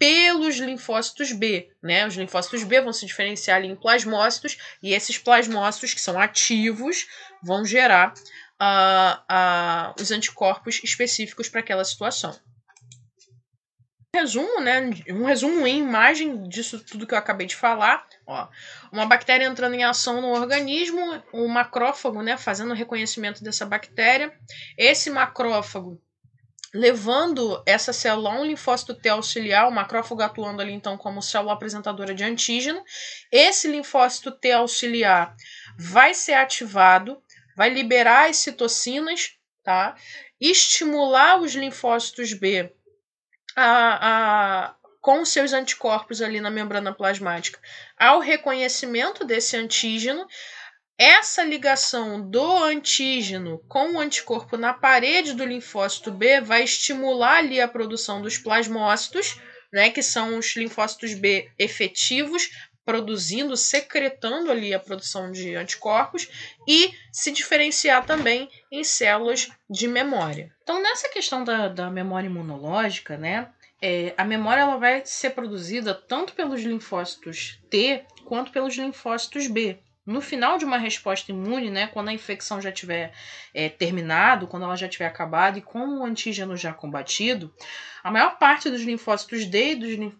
pelos linfócitos B, né? Os linfócitos B vão se diferenciar em plasmócitos e esses plasmócitos que são ativos vão gerar uh, uh, os anticorpos específicos para aquela situação. Resumo, né? Um resumo em imagem disso tudo que eu acabei de falar. Ó, uma bactéria entrando em ação no organismo, o macrófago, né, fazendo o reconhecimento dessa bactéria. Esse macrófago levando essa célula a um linfócito T auxiliar, o macrófago atuando ali então como célula apresentadora de antígeno. Esse linfócito T auxiliar vai ser ativado, vai liberar as citocinas, tá? Estimular os linfócitos B a, a, com seus anticorpos ali na membrana plasmática ao reconhecimento desse antígeno essa ligação do antígeno com o anticorpo na parede do linfócito B vai estimular ali a produção dos plasmócitos, né, que são os linfócitos B efetivos, produzindo, secretando ali a produção de anticorpos e se diferenciar também em células de memória. Então, nessa questão da, da memória imunológica, né, é, a memória ela vai ser produzida tanto pelos linfócitos T quanto pelos linfócitos B no final de uma resposta imune, né, quando a infecção já tiver é, terminado, quando ela já tiver acabado e com o antígeno já combatido, a maior parte dos linfócitos D e dos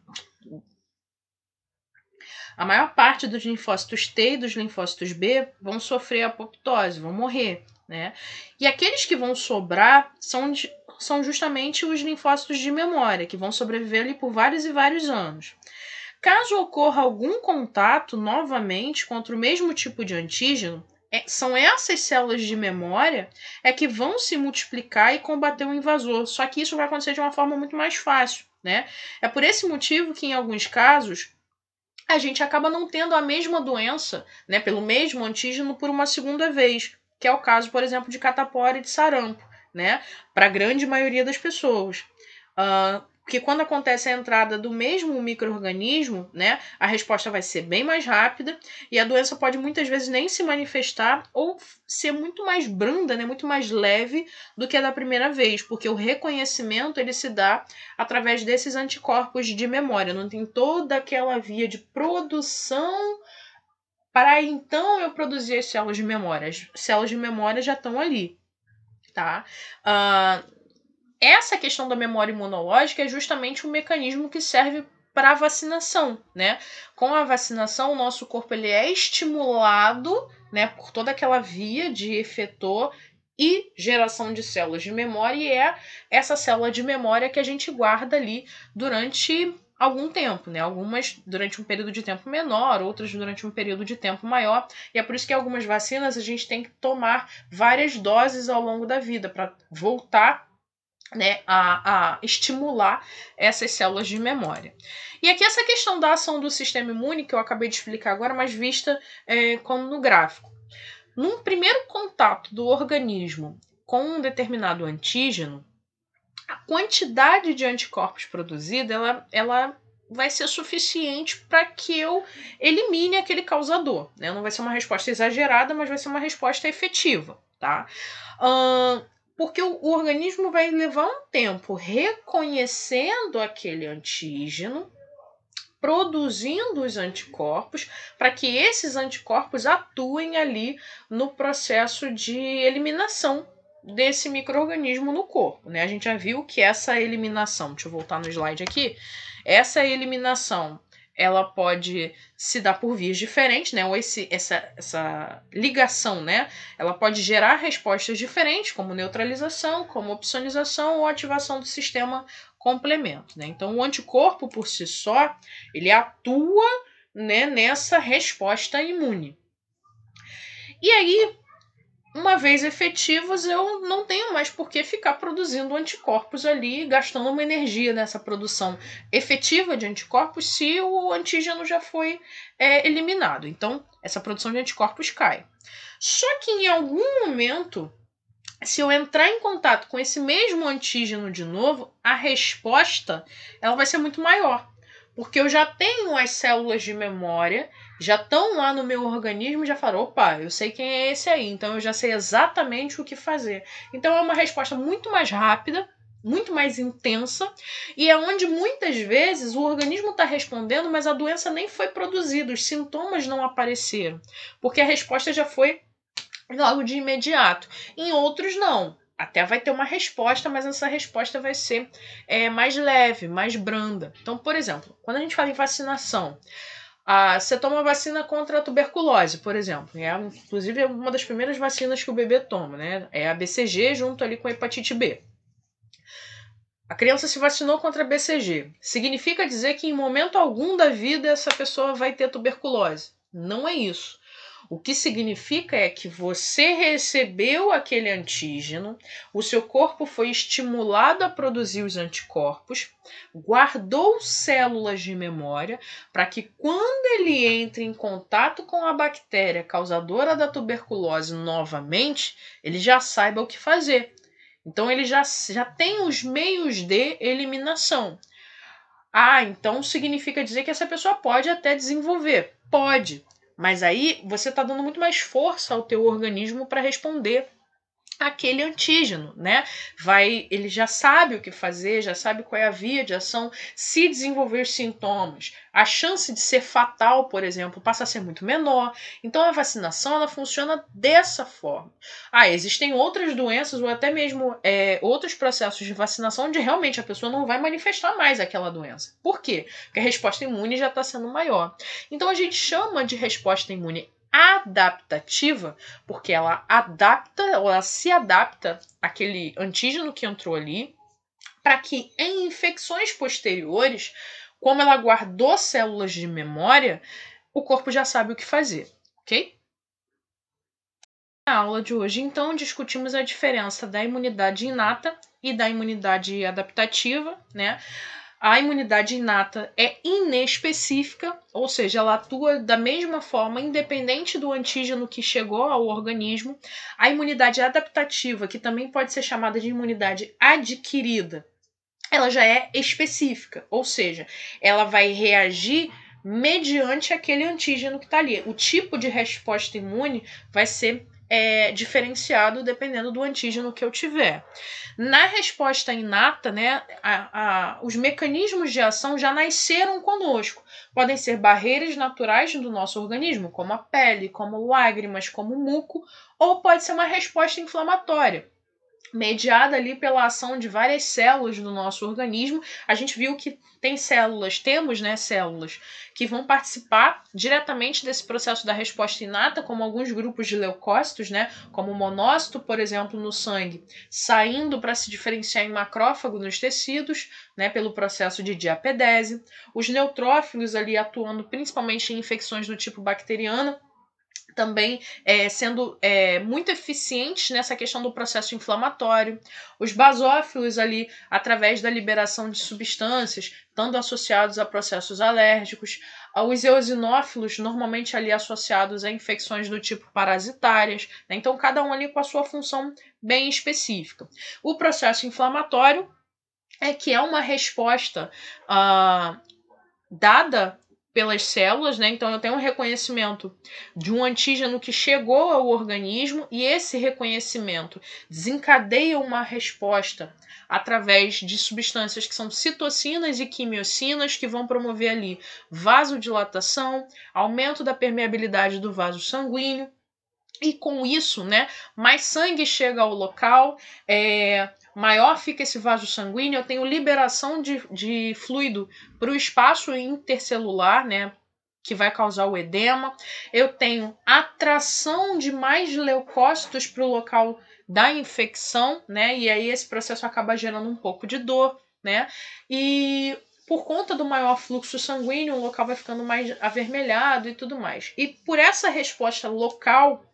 a maior parte dos linfócitos T e dos linfócitos B vão sofrer apoptose, vão morrer, né? E aqueles que vão sobrar são, são justamente os linfócitos de memória, que vão sobreviver ali por vários e vários anos. Caso ocorra algum contato novamente contra o mesmo tipo de antígeno, é, são essas células de memória é que vão se multiplicar e combater o invasor. Só que isso vai acontecer de uma forma muito mais fácil, né? É por esse motivo que em alguns casos a gente acaba não tendo a mesma doença, né, pelo mesmo antígeno por uma segunda vez, que é o caso, por exemplo, de catapora e de sarampo, né? Para a grande maioria das pessoas. Uh, porque quando acontece a entrada do mesmo microorganismo, né, a resposta vai ser bem mais rápida e a doença pode muitas vezes nem se manifestar ou ser muito mais branda, né, muito mais leve do que a da primeira vez, porque o reconhecimento ele se dá através desses anticorpos de memória, não tem toda aquela via de produção para então eu produzir as células de memória. As células de memória já estão ali, tá? Uh, essa questão da memória imunológica é justamente um mecanismo que serve para a vacinação, né? Com a vacinação, o nosso corpo ele é estimulado, né, por toda aquela via de efetor e geração de células de memória, e é essa célula de memória que a gente guarda ali durante algum tempo, né? Algumas durante um período de tempo menor, outras durante um período de tempo maior. E é por isso que algumas vacinas a gente tem que tomar várias doses ao longo da vida para voltar né, a, a, estimular essas células de memória. E aqui essa questão da ação do sistema imune, que eu acabei de explicar agora, mas vista é, como no gráfico. Num primeiro contato do organismo com um determinado antígeno, a quantidade de anticorpos produzida ela, ela vai ser suficiente para que eu elimine aquele causador. Né? Não vai ser uma resposta exagerada, mas vai ser uma resposta efetiva. Tá? Uh, porque o, o organismo vai levar um tempo reconhecendo aquele antígeno, produzindo os anticorpos, para que esses anticorpos atuem ali no processo de eliminação desse microorganismo no corpo, né? A gente já viu que essa eliminação, deixa eu voltar no slide aqui, essa eliminação ela pode se dar por vias diferentes, né? Ou esse, essa, essa ligação, né? Ela pode gerar respostas diferentes, como neutralização, como opsonização ou ativação do sistema complemento, né? Então, o anticorpo por si só, ele atua né, nessa resposta imune. E aí, uma vez efetivos, eu não tenho mais por que ficar produzindo anticorpos ali, gastando uma energia nessa produção efetiva de anticorpos se o antígeno já foi é, eliminado. Então, essa produção de anticorpos cai. Só que em algum momento, se eu entrar em contato com esse mesmo antígeno de novo, a resposta ela vai ser muito maior. Porque eu já tenho as células de memória já estão lá no meu organismo já falaram: opa, eu sei quem é esse aí, então eu já sei exatamente o que fazer. Então é uma resposta muito mais rápida, muito mais intensa, e é onde muitas vezes o organismo está respondendo, mas a doença nem foi produzida, os sintomas não apareceram, porque a resposta já foi logo de imediato. Em outros, não até vai ter uma resposta, mas essa resposta vai ser é, mais leve, mais branda. Então, por exemplo, quando a gente fala em vacinação, ah, você toma vacina contra a tuberculose, por exemplo. É, inclusive, é uma das primeiras vacinas que o bebê toma, né? É a BCG junto ali com a hepatite B. A criança se vacinou contra a BCG. Significa dizer que em momento algum da vida essa pessoa vai ter tuberculose. Não é isso. O que significa é que você recebeu aquele antígeno, o seu corpo foi estimulado a produzir os anticorpos, guardou células de memória para que quando ele entre em contato com a bactéria causadora da tuberculose novamente, ele já saiba o que fazer. Então ele já, já tem os meios de eliminação. Ah, então significa dizer que essa pessoa pode até desenvolver. Pode, mas aí você está dando muito mais força ao teu organismo para responder aquele antígeno, né? Vai, ele já sabe o que fazer, já sabe qual é a via de ação. Se desenvolver sintomas, a chance de ser fatal, por exemplo, passa a ser muito menor. Então a vacinação ela funciona dessa forma. Ah, existem outras doenças ou até mesmo é, outros processos de vacinação onde realmente a pessoa não vai manifestar mais aquela doença. Por quê? Porque a resposta imune já está sendo maior. Então a gente chama de resposta imune adaptativa, porque ela adapta, ela se adapta àquele antígeno que entrou ali, para que em infecções posteriores, como ela guardou células de memória, o corpo já sabe o que fazer, ok? Na aula de hoje, então, discutimos a diferença da imunidade inata e da imunidade adaptativa, né? A imunidade inata é inespecífica, ou seja, ela atua da mesma forma, independente do antígeno que chegou ao organismo. A imunidade adaptativa, que também pode ser chamada de imunidade adquirida, ela já é específica, ou seja, ela vai reagir mediante aquele antígeno que está ali. O tipo de resposta imune vai ser é, diferenciado dependendo do antígeno que eu tiver. Na resposta inata, né, a, a, os mecanismos de ação já nasceram conosco. Podem ser barreiras naturais do nosso organismo, como a pele, como lágrimas, como muco, ou pode ser uma resposta inflamatória mediada ali pela ação de várias células do nosso organismo. A gente viu que tem células, temos né, células que vão participar diretamente desse processo da resposta inata, como alguns grupos de leucócitos, né, como o monócito, por exemplo, no sangue, saindo para se diferenciar em macrófago nos tecidos, né, pelo processo de diapedese. Os neutrófilos ali atuando principalmente em infecções do tipo bacteriano também é, sendo é, muito eficientes nessa questão do processo inflamatório. Os basófilos ali, através da liberação de substâncias, estando associados a processos alérgicos. Os eosinófilos, normalmente ali associados a infecções do tipo parasitárias. Né? Então, cada um ali com a sua função bem específica. O processo inflamatório é que é uma resposta uh, dada pelas células, né? Então eu tenho um reconhecimento de um antígeno que chegou ao organismo e esse reconhecimento desencadeia uma resposta através de substâncias que são citocinas e quimiocinas que vão promover ali vasodilatação, aumento da permeabilidade do vaso sanguíneo. E com isso, né, mais sangue chega ao local, é, maior fica esse vaso sanguíneo, eu tenho liberação de, de fluido para o espaço intercelular, né? Que vai causar o edema. Eu tenho atração de mais leucócitos para o local da infecção, né? E aí esse processo acaba gerando um pouco de dor, né? E por conta do maior fluxo sanguíneo, o local vai ficando mais avermelhado e tudo mais. E por essa resposta local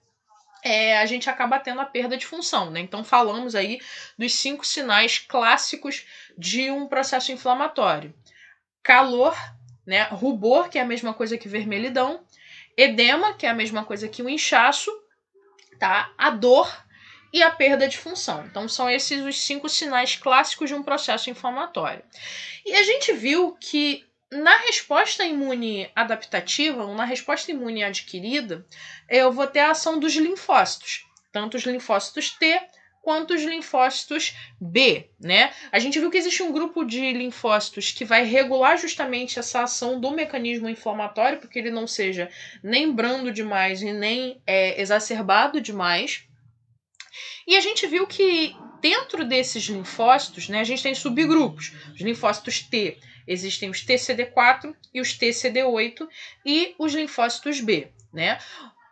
é, a gente acaba tendo a perda de função. Né? Então, falamos aí dos cinco sinais clássicos de um processo inflamatório: calor, né? rubor, que é a mesma coisa que vermelhidão, edema, que é a mesma coisa que o inchaço, tá? a dor e a perda de função. Então, são esses os cinco sinais clássicos de um processo inflamatório. E a gente viu que na resposta imune adaptativa, ou na resposta imune adquirida, eu vou ter a ação dos linfócitos, tanto os linfócitos T quanto os linfócitos B, né? A gente viu que existe um grupo de linfócitos que vai regular justamente essa ação do mecanismo inflamatório, porque ele não seja nem brando demais e nem é, exacerbado demais. E a gente viu que dentro desses linfócitos, né, a gente tem subgrupos. Os linfócitos T Existem os TCD4 e os TCD8 e os linfócitos B, né?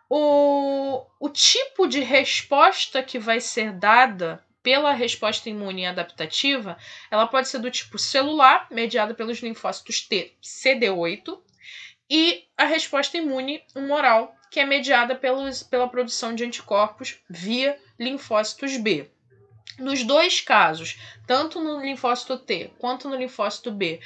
O, o tipo de resposta que vai ser dada pela resposta imune adaptativa, ela pode ser do tipo celular, mediada pelos linfócitos T, CD8, e a resposta imune humoral, que é mediada pelos, pela produção de anticorpos via linfócitos B. Nos dois casos, tanto no linfócito T quanto no linfócito B,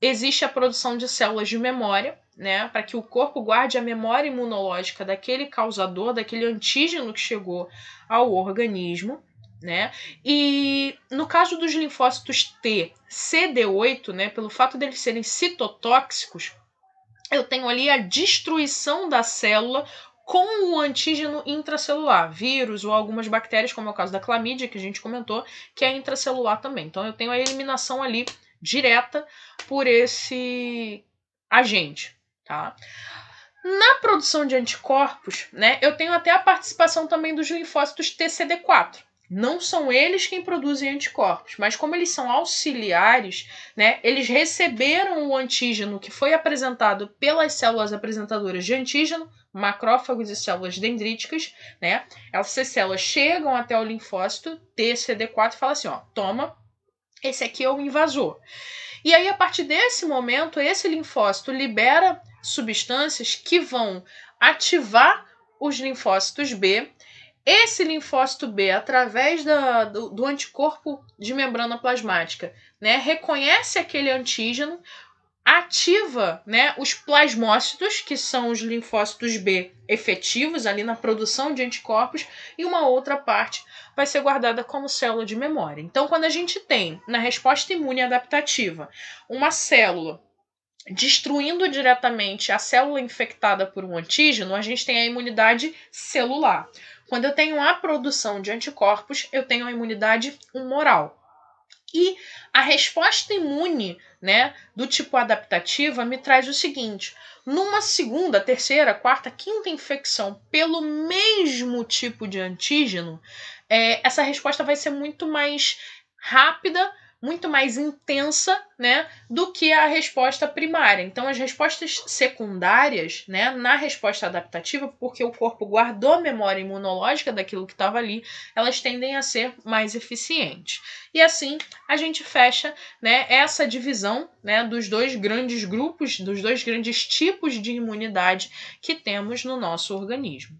existe a produção de células de memória, né, para que o corpo guarde a memória imunológica daquele causador, daquele antígeno que chegou ao organismo, né? E no caso dos linfócitos T, CD8, né, pelo fato deles serem citotóxicos, eu tenho ali a destruição da célula com o antígeno intracelular, vírus ou algumas bactérias, como é o caso da clamídia, que a gente comentou, que é intracelular também. Então eu tenho a eliminação ali direta por esse agente, tá? Na produção de anticorpos, né, eu tenho até a participação também dos linfócitos TCD4. Não são eles quem produzem anticorpos, mas como eles são auxiliares, né, eles receberam o antígeno que foi apresentado pelas células apresentadoras de antígeno, macrófagos e células dendríticas, né? Essas células chegam até o linfócito TCD4 e falam assim, ó, toma, esse aqui é o invasor. E aí, a partir desse momento, esse linfócito libera substâncias que vão ativar os linfócitos B. Esse linfócito B, através da, do, do anticorpo de membrana plasmática, né, reconhece aquele antígeno, ativa né, os plasmócitos, que são os linfócitos B efetivos ali na produção de anticorpos, e uma outra parte vai ser guardada como célula de memória. Então, quando a gente tem na resposta imune adaptativa uma célula destruindo diretamente a célula infectada por um antígeno, a gente tem a imunidade celular. Quando eu tenho a produção de anticorpos, eu tenho a imunidade humoral. E a resposta imune, né, do tipo adaptativa me traz o seguinte: numa segunda, terceira, quarta, quinta infecção pelo mesmo tipo de antígeno, é, essa resposta vai ser muito mais rápida, muito mais intensa, né, do que a resposta primária. Então, as respostas secundárias, né, na resposta adaptativa, porque o corpo guardou a memória imunológica daquilo que estava ali, elas tendem a ser mais eficientes. E assim, a gente fecha, né, essa divisão, né, dos dois grandes grupos, dos dois grandes tipos de imunidade que temos no nosso organismo.